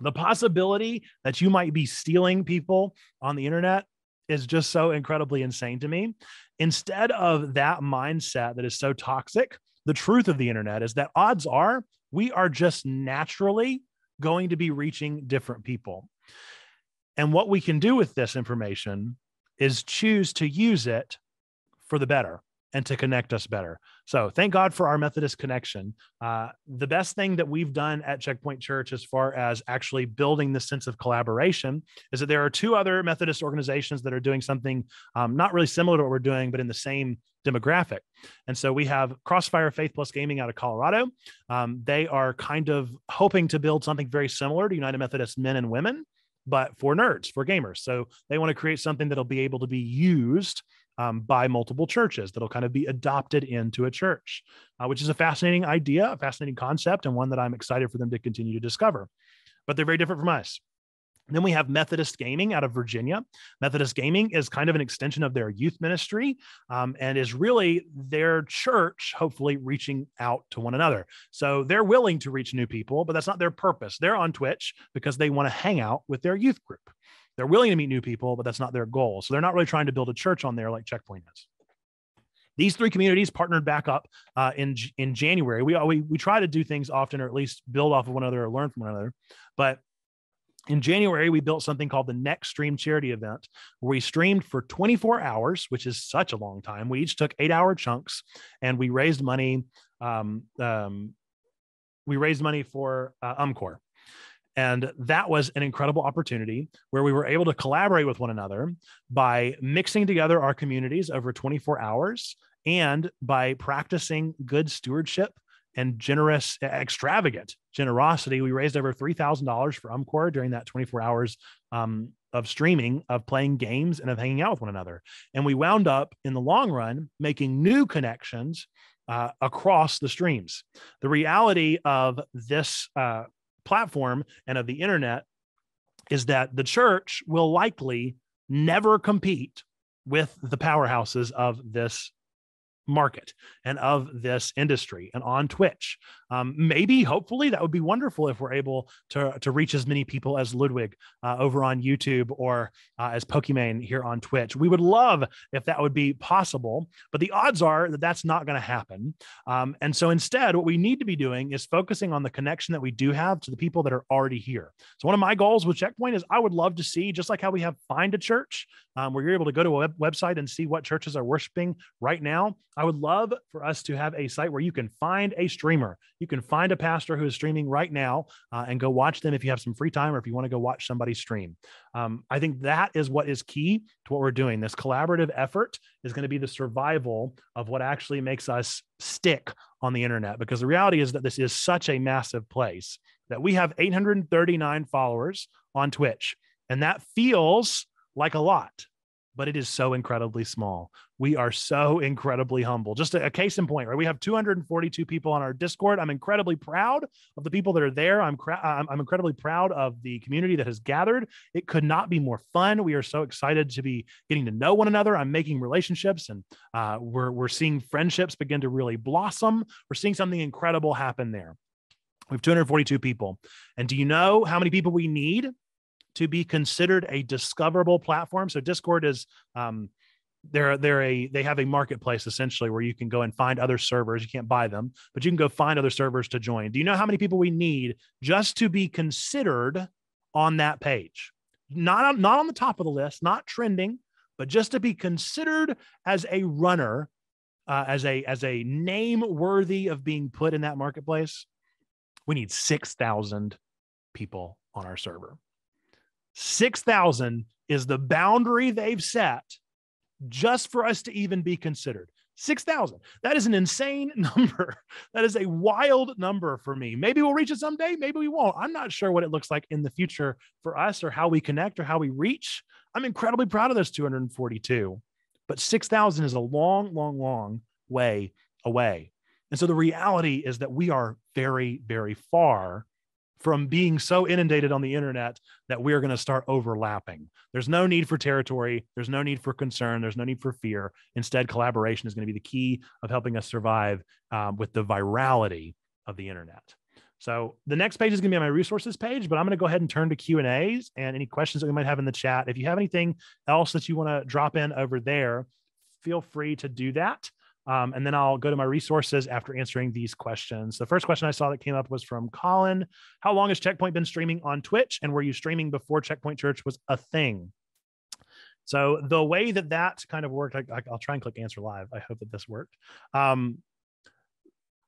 The possibility that you might be stealing people on the internet is just so incredibly insane to me. Instead of that mindset that is so toxic, the truth of the internet is that odds are we are just naturally going to be reaching different people. And what we can do with this information is choose to use it for the better and to connect us better. So thank God for our Methodist connection. Uh, the best thing that we've done at Checkpoint Church, as far as actually building this sense of collaboration, is that there are two other Methodist organizations that are doing something um, not really similar to what we're doing, but in the same demographic. And so we have Crossfire Faith Plus Gaming out of Colorado. Um, they are kind of hoping to build something very similar to United Methodist Men and Women but for nerds, for gamers. So they want to create something that'll be able to be used um, by multiple churches that'll kind of be adopted into a church, uh, which is a fascinating idea, a fascinating concept, and one that I'm excited for them to continue to discover. But they're very different from us. Then we have Methodist Gaming out of Virginia. Methodist Gaming is kind of an extension of their youth ministry um, and is really their church, hopefully reaching out to one another. So they're willing to reach new people, but that's not their purpose. They're on Twitch because they want to hang out with their youth group. They're willing to meet new people, but that's not their goal. So they're not really trying to build a church on there like Checkpoint is. These three communities partnered back up uh, in in January. We, we we try to do things often, or at least build off of one another or learn from one another. But in January, we built something called the Next Stream Charity Event, where we streamed for 24 hours, which is such a long time. We each took eight hour chunks and we raised money. Um, um, we raised money for uh, UMCOR. And that was an incredible opportunity where we were able to collaborate with one another by mixing together our communities over 24 hours and by practicing good stewardship and generous, extravagant generosity. We raised over $3,000 for UMCOR during that 24 hours um, of streaming, of playing games, and of hanging out with one another. And we wound up in the long run making new connections uh, across the streams. The reality of this uh, platform and of the internet is that the church will likely never compete with the powerhouses of this market and of this industry and on Twitch. Um, maybe, hopefully, that would be wonderful if we're able to, to reach as many people as Ludwig uh, over on YouTube or uh, as Pokimane here on Twitch. We would love if that would be possible, but the odds are that that's not going to happen. Um, and so instead, what we need to be doing is focusing on the connection that we do have to the people that are already here. So one of my goals with Checkpoint is I would love to see, just like how we have Find a Church, um, where you're able to go to a web- website and see what churches are worshiping right now. I would love for us to have a site where you can find a streamer. You can find a pastor who is streaming right now uh, and go watch them if you have some free time or if you want to go watch somebody stream. Um, I think that is what is key to what we're doing. This collaborative effort is going to be the survival of what actually makes us stick on the internet because the reality is that this is such a massive place that we have 839 followers on Twitch. And that feels like a lot but it is so incredibly small. We are so incredibly humble. Just a, a, case in point, right? We have 242 people on our Discord. I'm incredibly proud of the people that are there. I'm, I'm, I'm incredibly proud of the community that has gathered. It could not be more fun. We are so excited to be getting to know one another. I'm making relationships, and uh, we're we're seeing friendships begin to really blossom. We're seeing something incredible happen there. We have 242 people. And do you know how many people we need to be considered a discoverable platform. So Discord is um, they're they're a they have a marketplace essentially where you can go and find other servers. You can't buy them, but you can go find other servers to join. Do you know how many people we need just to be considered on that page? Not on, not on the top of the list, not trending, but just to be considered as a runner, uh, as a as a name worthy of being put in that marketplace. We need six thousand people on our server. 6,000 is the boundary they've set just for us to even be considered. 6,000. That is an insane number. That is a wild number for me. Maybe we'll reach it someday. Maybe we won't. I'm not sure what it looks like in the future for us or how we connect or how we reach. I'm incredibly proud of those 242, but 6,000 is a long, long, long way away. And so the reality is that we are very, very far from being so inundated on the internet that we're going to start overlapping. There's no need for territory. There's no need for concern. There's no need for fear. Instead, collaboration is going to be the key of helping us survive um, with the virality of the internet. So the next page is going to be on my resources page, but I'm going to go ahead and turn to Q and A's and any questions that we might have in the chat. If you have anything else that you want to drop in over there, feel free to do that. Um, and then I'll go to my resources after answering these questions. The first question I saw that came up was from Colin. How long has Checkpoint been streaming on Twitch? And were you streaming before Checkpoint Church was a thing? So the way that that kind of worked, I, will try and click answer live. I hope that this worked. Um,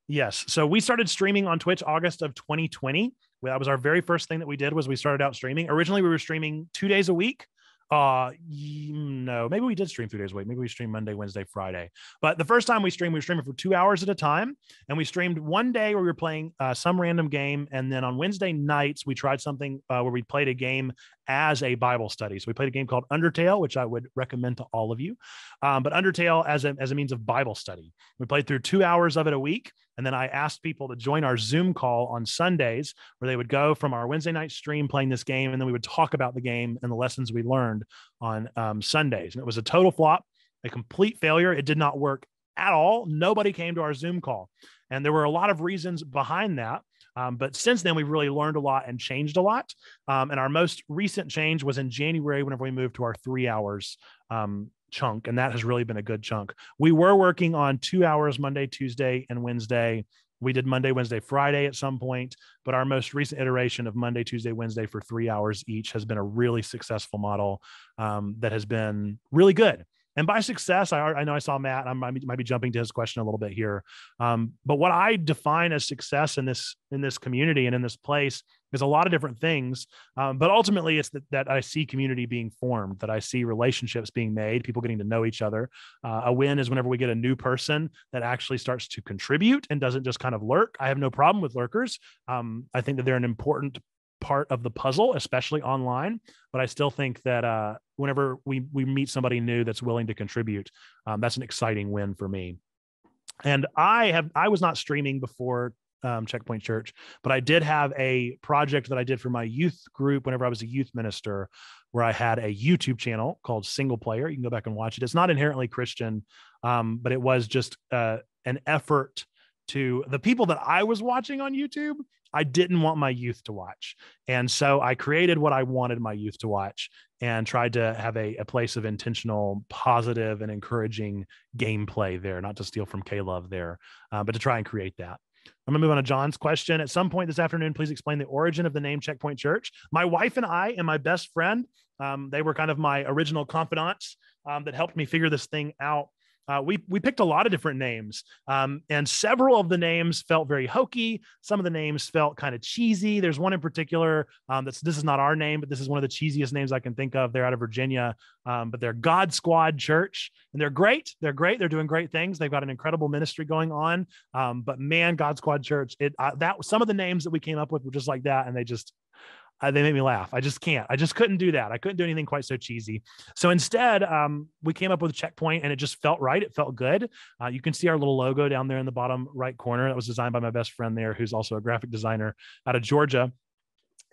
yes. So we started streaming on Twitch August of 2020. That was our very first thing that we did was we started out streaming. Originally, we were streaming two days a week. Uh, no, maybe we did stream three days a week. Maybe we streamed Monday, Wednesday, Friday. But the first time we streamed, we were streaming for two hours at a time, and we streamed one day where we were playing uh, some random game, and then on Wednesday nights we tried something uh, where we played a game as a Bible study. So we played a game called Undertale, which I would recommend to all of you. Um, but Undertale as a as a means of Bible study. We played through two hours of it a week, and then I asked people to join our Zoom call on Sundays, where they would go from our Wednesday night stream playing this game, and then we would talk about the game and the lessons we learned on um, Sundays. And it was a total flop, a complete failure. It did not work at all. Nobody came to our Zoom call. And there were a lot of reasons behind that. Um, but since then, we've really learned a lot and changed a lot. Um, and our most recent change was in January, whenever we moved to our three hours um, chunk, and that has really been a good chunk. We were working on two hours Monday, Tuesday, and Wednesday. We did Monday, Wednesday, Friday at some point, but our most recent iteration of Monday, Tuesday, Wednesday for three hours each has been a really successful model um, that has been really good. And by success, I, I know I saw Matt. I might, might be jumping to his question a little bit here, um, but what I define as success in this in this community and in this place is a lot of different things. Um, but ultimately, it's that, that I see community being formed, that I see relationships being made, people getting to know each other. Uh, a win is whenever we get a new person that actually starts to contribute and doesn't just kind of lurk. I have no problem with lurkers. Um, I think that they're an important part of the puzzle, especially online. But I still think that uh, whenever we we meet somebody new that's willing to contribute, um, that's an exciting win for me. And I have I was not streaming before um, Checkpoint Church, but I did have a project that I did for my youth group whenever I was a youth minister, where I had a YouTube channel called Single Player. You can go back and watch it. It's not inherently Christian, um, but it was just uh, an effort to the people that I was watching on YouTube. I didn't want my youth to watch. And so I created what I wanted my youth to watch and tried to have a, a place of intentional, positive, and encouraging gameplay there, not to steal from K Love there, uh, but to try and create that. I'm going to move on to John's question. At some point this afternoon, please explain the origin of the name Checkpoint Church. My wife and I and my best friend, um, they were kind of my original confidants um, that helped me figure this thing out. Uh, we we picked a lot of different names, um, and several of the names felt very hokey. Some of the names felt kind of cheesy. There's one in particular um, that's this is not our name, but this is one of the cheesiest names I can think of. They're out of Virginia, um, but they're God Squad Church, and they're great. They're great. They're doing great things. They've got an incredible ministry going on. Um, but man, God Squad Church, it uh, that some of the names that we came up with were just like that, and they just uh, they made me laugh. I just can't. I just couldn't do that. I couldn't do anything quite so cheesy. So instead, um, we came up with a checkpoint, and it just felt right. It felt good. Uh, you can see our little logo down there in the bottom right corner. That was designed by my best friend there, who's also a graphic designer out of Georgia.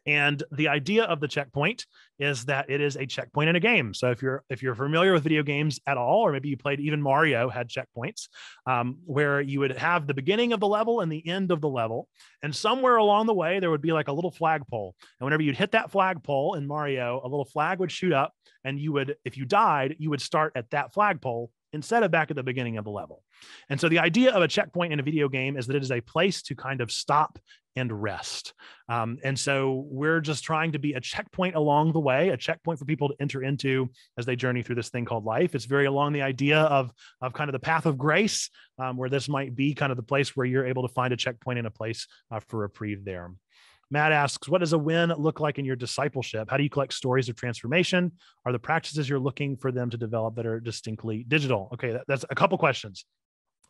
And the idea of the checkpoint is that it is a checkpoint in a game. So if you're if you're familiar with video games at all, or maybe you played even Mario had checkpoints, um, where you would have the beginning of the level and the end of the level, and somewhere along the way there would be like a little flagpole. And whenever you'd hit that flagpole in Mario, a little flag would shoot up, and you would, if you died, you would start at that flagpole instead of back at the beginning of the level. And so the idea of a checkpoint in a video game is that it is a place to kind of stop and rest. Um, and so we're just trying to be a checkpoint along the way, a checkpoint for people to enter into as they journey through this thing called life. It's very along the idea of, of kind of the path of grace, um, where this might be kind of the place where you're able to find a checkpoint in a place uh, for reprieve there. Matt asks, what does a win look like in your discipleship? How do you collect stories of transformation? Are the practices you're looking for them to develop that are distinctly digital? Okay, that, that's a couple questions.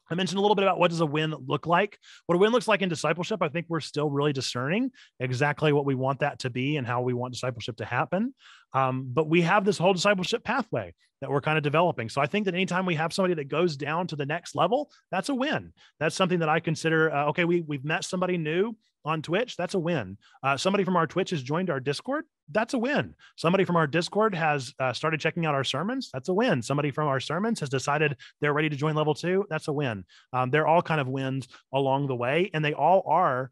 I mentioned a little bit about what does a win look like. What a win looks like in discipleship, I think we're still really discerning exactly what we want that to be and how we want discipleship to happen. Um, but we have this whole discipleship pathway that we're kind of developing. So I think that anytime we have somebody that goes down to the next level, that's a win. That's something that I consider. Uh, okay, we we've met somebody new on Twitch, that's a win. Uh, somebody from our Twitch has joined our Discord, that's a win. Somebody from our Discord has uh, started checking out our sermons, that's a win. Somebody from our sermons has decided they're ready to join level two, that's a win. Um, they're all kind of wins along the way, and they all are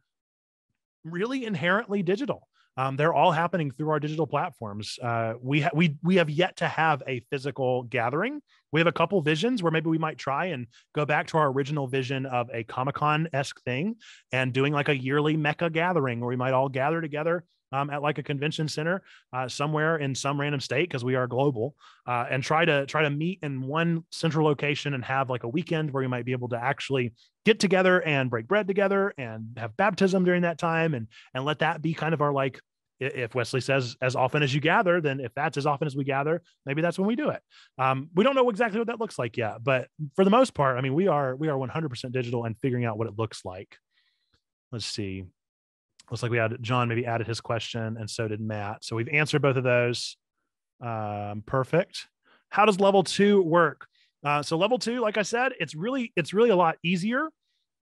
really inherently digital. Um, they're all happening through our digital platforms. Uh, we ha- we we have yet to have a physical gathering. We have a couple visions where maybe we might try and go back to our original vision of a Comic Con esque thing and doing like a yearly Mecca gathering where we might all gather together um, at like a convention center uh, somewhere in some random state because we are global uh, and try to try to meet in one central location and have like a weekend where we might be able to actually get together and break bread together and have baptism during that time and and let that be kind of our like if Wesley says as often as you gather, then if that's as often as we gather, maybe that's when we do it. Um, we don't know exactly what that looks like yet, but for the most part, I mean, we are we are 100% digital and figuring out what it looks like. Let's see. Looks like we had John maybe added his question, and so did Matt. So we've answered both of those. Um, perfect. How does level two work? Uh, so level two, like I said, it's really it's really a lot easier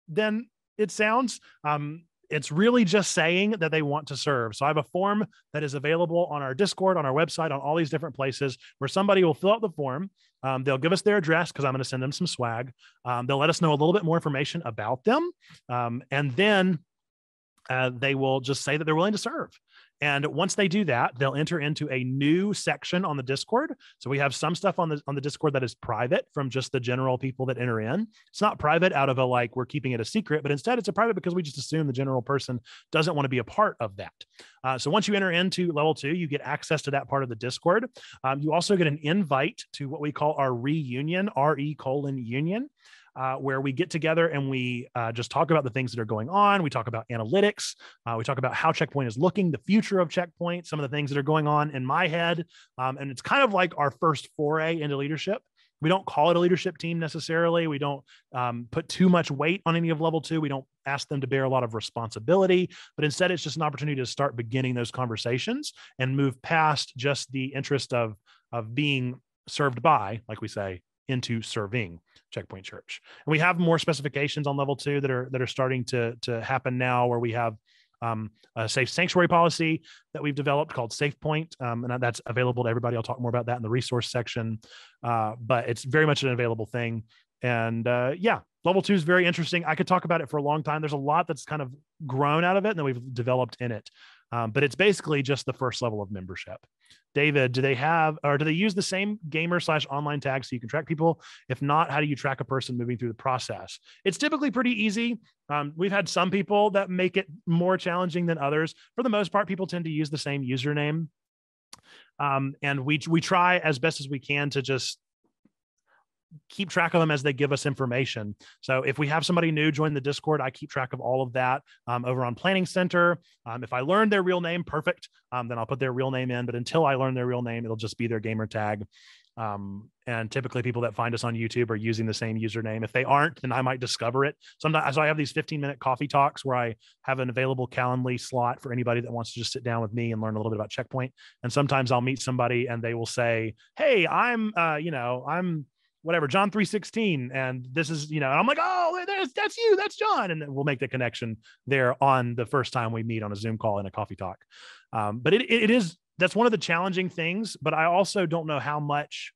than it sounds. Um, it's really just saying that they want to serve. So I have a form that is available on our Discord, on our website, on all these different places where somebody will fill out the form. Um, they'll give us their address because I'm going to send them some swag. Um, they'll let us know a little bit more information about them. Um, and then uh, they will just say that they're willing to serve. And once they do that, they'll enter into a new section on the Discord. So we have some stuff on the on the Discord that is private from just the general people that enter in. It's not private out of a like we're keeping it a secret, but instead it's a private because we just assume the general person doesn't want to be a part of that. Uh, so once you enter into level two, you get access to that part of the Discord. Um, you also get an invite to what we call our reunion, RE colon union uh, where we get together and we uh, just talk about the things that are going on. We talk about analytics. Uh, we talk about how Checkpoint is looking, the future of Checkpoint, some of the things that are going on in my head. Um, and it's kind of like our first foray into leadership. We don't call it a leadership team necessarily. We don't um, put too much weight on any of level two. We don't ask them to bear a lot of responsibility, but instead it's just an opportunity to start beginning those conversations and move past just the interest of of being served by, like we say, into serving Checkpoint Church. And we have more specifications on level two that are that are starting to to happen now, where we have um, a safe sanctuary policy that we've developed called SafePoint, um, and that's available to everybody. I'll talk more about that in the resource section, uh, but it's very much an available thing. And uh, yeah, level two is very interesting. I could talk about it for a long time. There's a lot that's kind of grown out of it and that we've developed in it. Um, but it's basically just the first level of membership. David, do they have or do they use the same gamer slash online tag so you can track people? If not, how do you track a person moving through the process? It's typically pretty easy. Um, we've had some people that make it more challenging than others. For the most part, people tend to use the same username. Um, and we we try as best as we can to just keep track of them as they give us information. So if we have somebody new join the Discord, I keep track of all of that um, over on Planning Center. Um, if I learn their real name, perfect. Um, then I'll put their real name in. But until I learn their real name, it'll just be their gamer tag. Um, and typically people that find us on YouTube are using the same username. If they aren't, then I might discover it. Sometimes so I have these 15 minute coffee talks where I have an available Calendly slot for anybody that wants to just sit down with me and learn a little bit about Checkpoint. And sometimes I'll meet somebody and they will say, Hey, I'm, uh, you know, I'm whatever John 316 and this is you know I'm like oh that's that's you that's John and we'll make the connection there on the first time we meet on a Zoom call in a coffee talk. Um, but it, it is that's one of the challenging things but I also don't know how much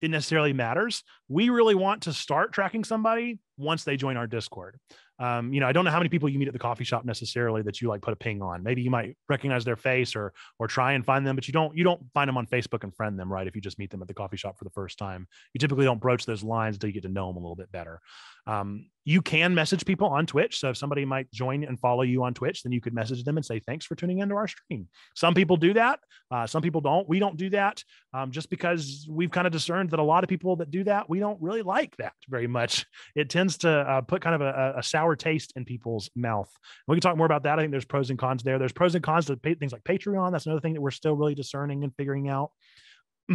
it necessarily matters we really want to start tracking somebody once they join our discord um, you know, I don't know how many people you meet at the coffee shop necessarily that you like put a ping on. Maybe you might recognize their face or or try and find them, but you don't you don't find them on Facebook and friend them, right? If you just meet them at the coffee shop for the first time, you typically don't broach those lines until you get to know them a little bit better. Um, you can message people on Twitch. So if somebody might join and follow you on Twitch, then you could message them and say, thanks for tuning into our stream. Some people do that. Uh, some people don't. We don't do that um, just because we've kind of discerned that a lot of people that do that, we don't really like that very much. It tends to uh, put kind of a, a, sour taste in people's mouth. We can talk more about that. I think there's pros and cons there. There's pros and cons to things like Patreon. That's another thing that we're still really discerning and figuring out.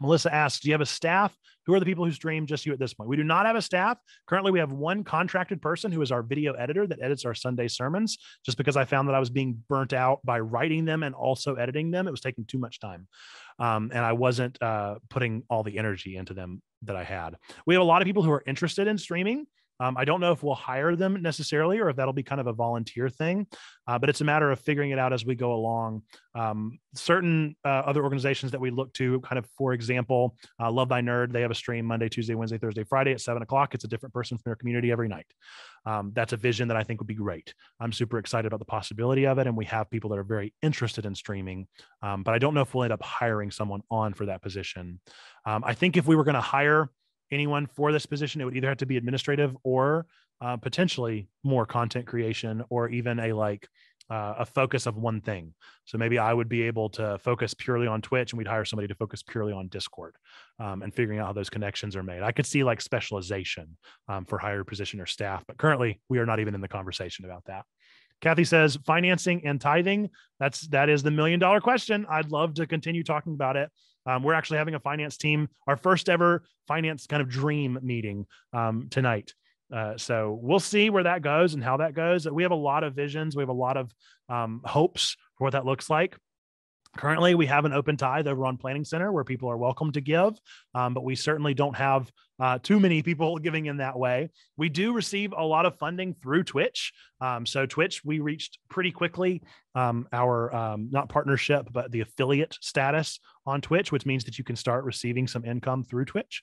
Melissa asks, Do you have a staff? Who are the people who stream just you at this point? We do not have a staff. Currently, we have one contracted person who is our video editor that edits our Sunday sermons, just because I found that I was being burnt out by writing them and also editing them. It was taking too much time. Um, and I wasn't uh, putting all the energy into them that I had. We have a lot of people who are interested in streaming. Um, I don't know if we'll hire them necessarily or if that'll be kind of a volunteer thing, uh, but it's a matter of figuring it out as we go along. Um, certain uh, other organizations that we look to, kind of, for example, uh, Love Thy Nerd, they have a stream Monday, Tuesday, Wednesday, Thursday, Friday at seven o'clock. It's a different person from their community every night. Um, that's a vision that I think would be great. I'm super excited about the possibility of it. And we have people that are very interested in streaming, um, but I don't know if we'll end up hiring someone on for that position. Um, I think if we were going to hire, anyone for this position, it would either have to be administrative or uh, potentially more content creation or even a like uh, a focus of one thing. So maybe I would be able to focus purely on Twitch and we'd hire somebody to focus purely on Discord um, and figuring out how those connections are made. I could see like specialization um, for higher position or staff, but currently we are not even in the conversation about that. Kathy says financing and tithing. That's that is the million dollar question. I'd love to continue talking about it. Um, we're actually having a finance team, our first ever finance kind of dream meeting um, tonight. Uh, so we'll see where that goes and how that goes. We have a lot of visions. We have a lot of um, hopes for what that looks like. Currently, we have an open tithe over on Planning Center where people are welcome to give, um, but we certainly don't have uh, too many people giving in that way. We do receive a lot of funding through Twitch. Um, so, Twitch, we reached pretty quickly um, our um, not partnership, but the affiliate status on Twitch, which means that you can start receiving some income through Twitch.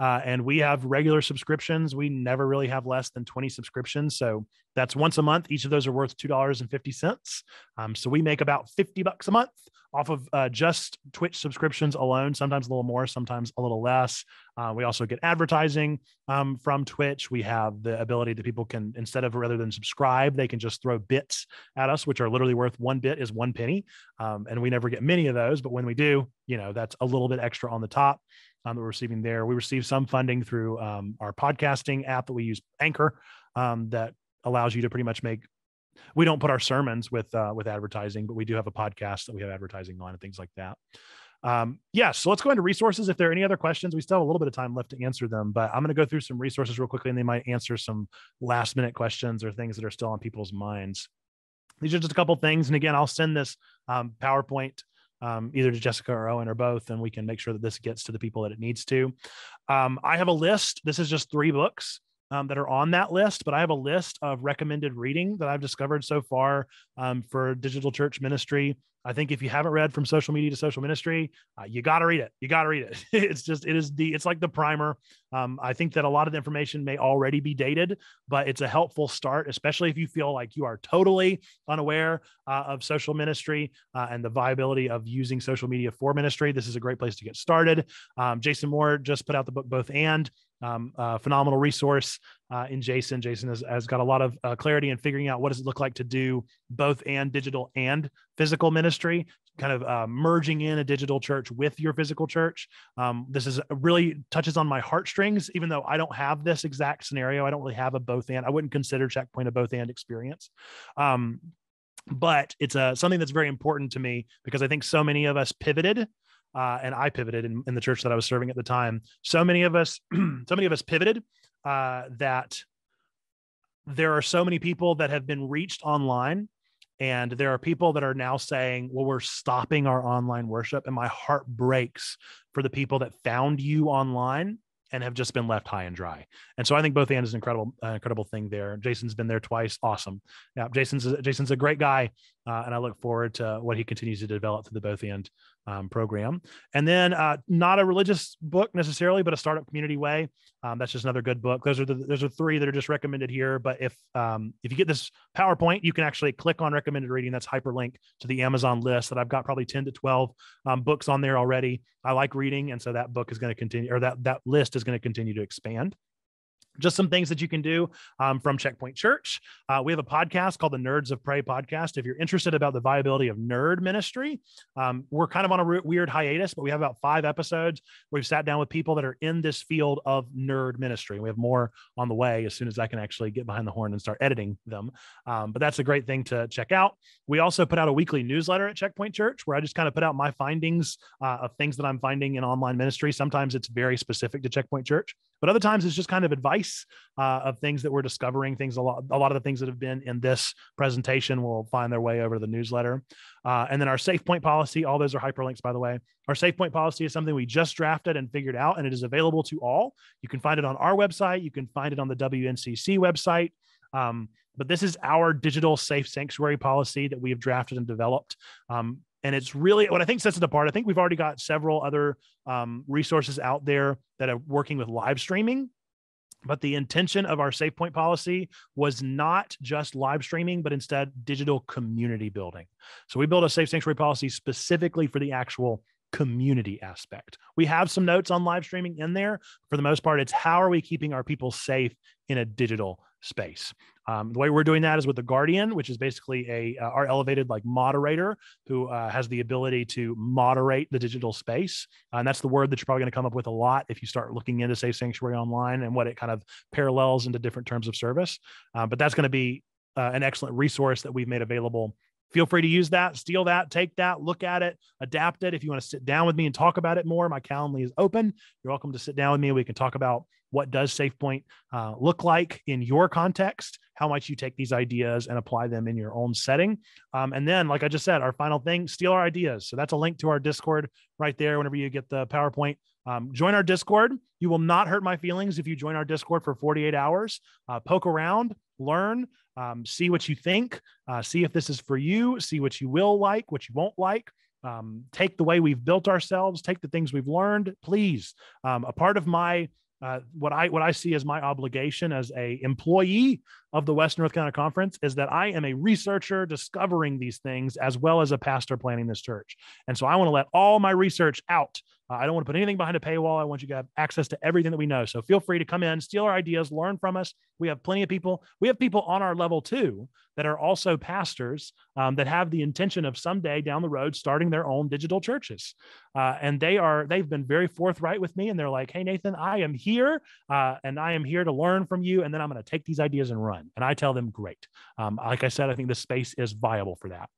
Uh, and we have regular subscriptions. We never really have less than 20 subscriptions. So, that's once a month. Each of those are worth $2.50. Um, so, we make about 50 bucks a month off of uh, just Twitch subscriptions alone, sometimes a little more, sometimes a little less. Uh, we also get advertising um, from Twitch. We have the ability that people can, instead of rather than subscribe, they can just throw bits at us, which are literally worth one bit is one penny. Um, and we never get many of those, but when we do, you know, that's a little bit extra on the top um, that we're receiving there. We receive some funding through um, our podcasting app that we use, Anchor, um, that allows you to pretty much make we don't put our sermons with uh, with advertising, but we do have a podcast that we have advertising on and things like that. Um, yeah, so let's go into resources. If there are any other questions, we still have a little bit of time left to answer them, but I'm going to go through some resources real quickly and they might answer some last minute questions or things that are still on people's minds. These are just a couple things. And again, I'll send this um, PowerPoint um, either to Jessica or Owen or both, and we can make sure that this gets to the people that it needs to. Um, I have a list. This is just three books um, that are on that list, but I have a list of recommended reading that I've discovered so far um, for digital church ministry. I think if you haven't read From Social Media to Social Ministry, uh, you got to read it. You got to read it. it's just, it is the, it's like the primer. Um, I think that a lot of the information may already be dated, but it's a helpful start, especially if you feel like you are totally unaware uh, of social ministry uh, and the viability of using social media for ministry. This is a great place to get started. Um, Jason Moore just put out the book Both and um, uh, phenomenal resource uh, in Jason. Jason has, has got a lot of uh, clarity in figuring out what does it look like to do both and digital and physical ministry, kind of uh, merging in a digital church with your physical church. Um, this is really touches on my heartstrings, even though I don't have this exact scenario. I don't really have a both and. I wouldn't consider Checkpoint a both and experience. Um, but it's a, uh, something that's very important to me because I think so many of us pivoted uh, and I pivoted in, in, the church that I was serving at the time. So many of us, so many of us pivoted uh, that there are so many people that have been reached online, and there are people that are now saying, "Well, we're stopping our online worship," and my heart breaks for the people that found you online and have just been left high and dry. And so I think both and is an incredible, uh, incredible thing there. Jason's been there twice. Awesome. Yeah. Jason's, Jason's a great guy. Uh, and I look forward to what he continues to develop through the both and um, program. And then uh, not a religious book necessarily, but a startup community way. Um, that's just another good book. Those are the, those are three that are just recommended here. But if um, if you get this PowerPoint, you can actually click on recommended reading. That's hyperlink to the Amazon list that I've got probably 10 to 12 um, books on there already. I like reading. And so that book is going to continue or that, that list is going to continue to expand just some things that you can do um, from Checkpoint Church. Uh, we have a podcast called the Nerds of Prey podcast. If you're interested about the viability of nerd ministry, um, we're kind of on a weird hiatus, but we have about five episodes. We've sat down with people that are in this field of nerd ministry. We have more on the way as soon as I can actually get behind the horn and start editing them. Um, but that's a great thing to check out. We also put out a weekly newsletter at Checkpoint Church where I just kind of put out my findings uh, of things that I'm finding in online ministry. Sometimes it's very specific to Checkpoint Church, but other times it's just kind of advice uh, of things that we're discovering. Things a lot, a lot of the things that have been in this presentation will find their way over to the newsletter. Uh, and then our safe point policy, all those are hyperlinks, by the way. Our safe point policy is something we just drafted and figured out, and it is available to all. You can find it on our website. You can find it on the WNCC website. Um, but this is our digital safe sanctuary policy that we have drafted and developed. Um, and it's really what I think sets it apart. I think we've already got several other um, resources out there that are working with live streaming. But the intention of our SafePoint policy was not just live streaming, but instead digital community building. So we built a safe sanctuary policy specifically for the actual community aspect. We have some notes on live streaming in there. For the most part, it's how are we keeping our people safe in a digital space. Um, the way we're doing that is with the Guardian, which is basically a uh, our elevated like moderator who uh, has the ability to moderate the digital space, uh, and that's the word that you're probably going to come up with a lot if you start looking into Safe Sanctuary online and what it kind of parallels into different terms of service. Uh, but that's going to be uh, an excellent resource that we've made available feel free to use that, steal that, take that, look at it, adapt it. If you want to sit down with me and talk about it more, my Calendly is open. You're welcome to sit down with me. We can talk about what does SafePoint uh, look like in your context? How much you take these ideas and apply them in your own setting? Um, and then, like I just said, our final thing, steal our ideas. So that's a link to our Discord right there. Whenever you get the PowerPoint, um, join our Discord. You will not hurt my feelings if you join our Discord for 48 hours. Uh, poke around, learn, um, see what you think, uh, see if this is for you, see what you will like, what you won't like. Um, take the way we've built ourselves, take the things we've learned. Please, um, a part of my uh, what I what I see as my obligation as a employee of the Western North Carolina Conference is that I am a researcher discovering these things as well as a pastor planning this church, and so I want to let all my research out uh, I don't want to put anything behind a paywall. I want you to have access to everything that we know. So feel free to come in, steal our ideas, learn from us. We have plenty of people. We have people on our level two that are also pastors um, that have the intention of someday down the road starting their own digital churches. Uh, and they are they've been very forthright with me, and they're like, "Hey Nathan, I am here, uh, and I am here to learn from you, and then I'm going to take these ideas and run." And I tell them, "Great." Um, like I said, I think this space is viable for that.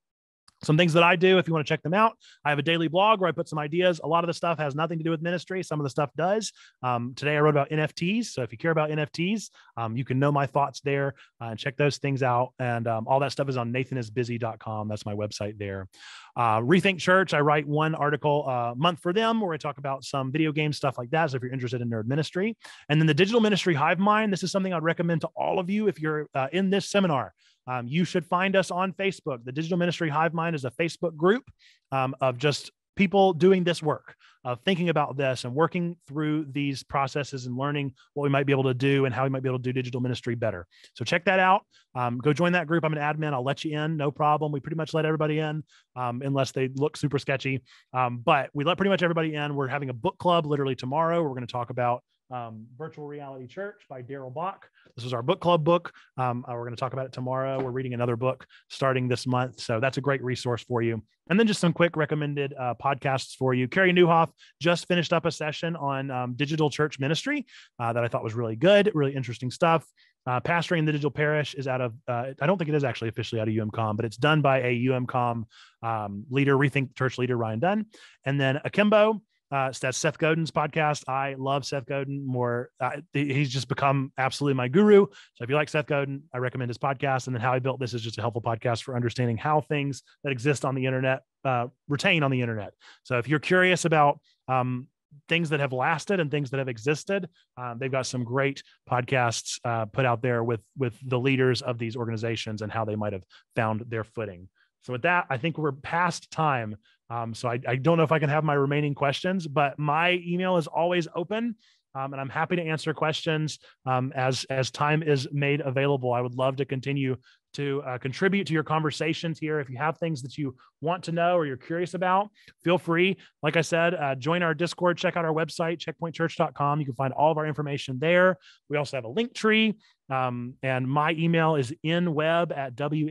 Some things that I do if you want to check them out. I have a daily blog where I put some ideas. A lot of the stuff has nothing to do with ministry. Some of the stuff does. Um, today I wrote about NFTs. So if you care about NFTs, um, you can know my thoughts there uh, and check those things out. And um, all that stuff is on nathanisbusy.com. That's my website there. Uh, Rethink Church, I write one article a month for them where I talk about some video game stuff like that. So if you're interested in nerd ministry, and then the digital ministry Hive Mind, this is something I'd recommend to all of you if you're uh, in this seminar. Um, you should find us on Facebook. The Digital Ministry Hive Mind is a Facebook group um, of just people doing this work of thinking about this and working through these processes and learning what we might be able to do and how we might be able to do digital ministry better. So check that out. Um, go join that group. I'm an admin. I'll let you in. No problem. We pretty much let everybody in um, unless they look super sketchy. Um, but we let pretty much everybody in. We're having a book club literally tomorrow. We're going to talk about um, Virtual Reality Church by Darrell Bock. This is our book club book. Um, uh, we're going to talk about it tomorrow. We're reading another book starting this month. So that's a great resource for you. And then just some quick recommended uh, podcasts for you. Carey Nieuwhof just finished up a session on um, digital church ministry uh, that I thought was really good, really interesting stuff. Uh, pastoring the digital parish is out of, uh, I don't think it is actually officially out of UMCOM, but it's done by a UMCOM um, leader, Rethink Church leader, Ryan Dunn. And then Akimbo, uh, that's Seth Godin's podcast. I love Seth Godin more. Uh, he's just become absolutely my guru. So if you like Seth Godin, I recommend his podcast. And then How I Built This is just a helpful podcast for understanding how things that exist on the internet uh, retain on the internet. So if you're curious about um, things that have lasted and things that have existed, um, they've got some great podcasts uh, put out there with with the leaders of these organizations and how they might have found their footing. So with that, I think we're past time. Um, so I, I, don't know if I can have my remaining questions, but my email is always open. Um, and I'm happy to answer questions um, as as time is made available. I would love to continue to uh, contribute to your conversations here. If you have things that you want to know or you're curious about, feel free. Like I said, uh, join our Discord, check out our website, checkpointchurch.com. You can find all of our information there. We also have a Linktree. Um, and my email is nwebb at wnccumc.net.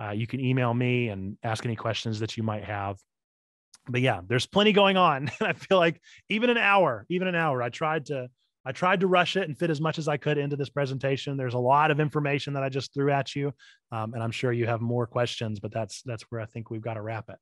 Uh, you can email me and ask any questions that you might have. But yeah, there's plenty going on. And I feel like even an hour, even an hour, I tried to I tried to rush it and fit as much as I could into this presentation. There's a lot of information that I just threw at you, um, and I'm sure you have more questions. But that's that's where I think we've got to wrap it.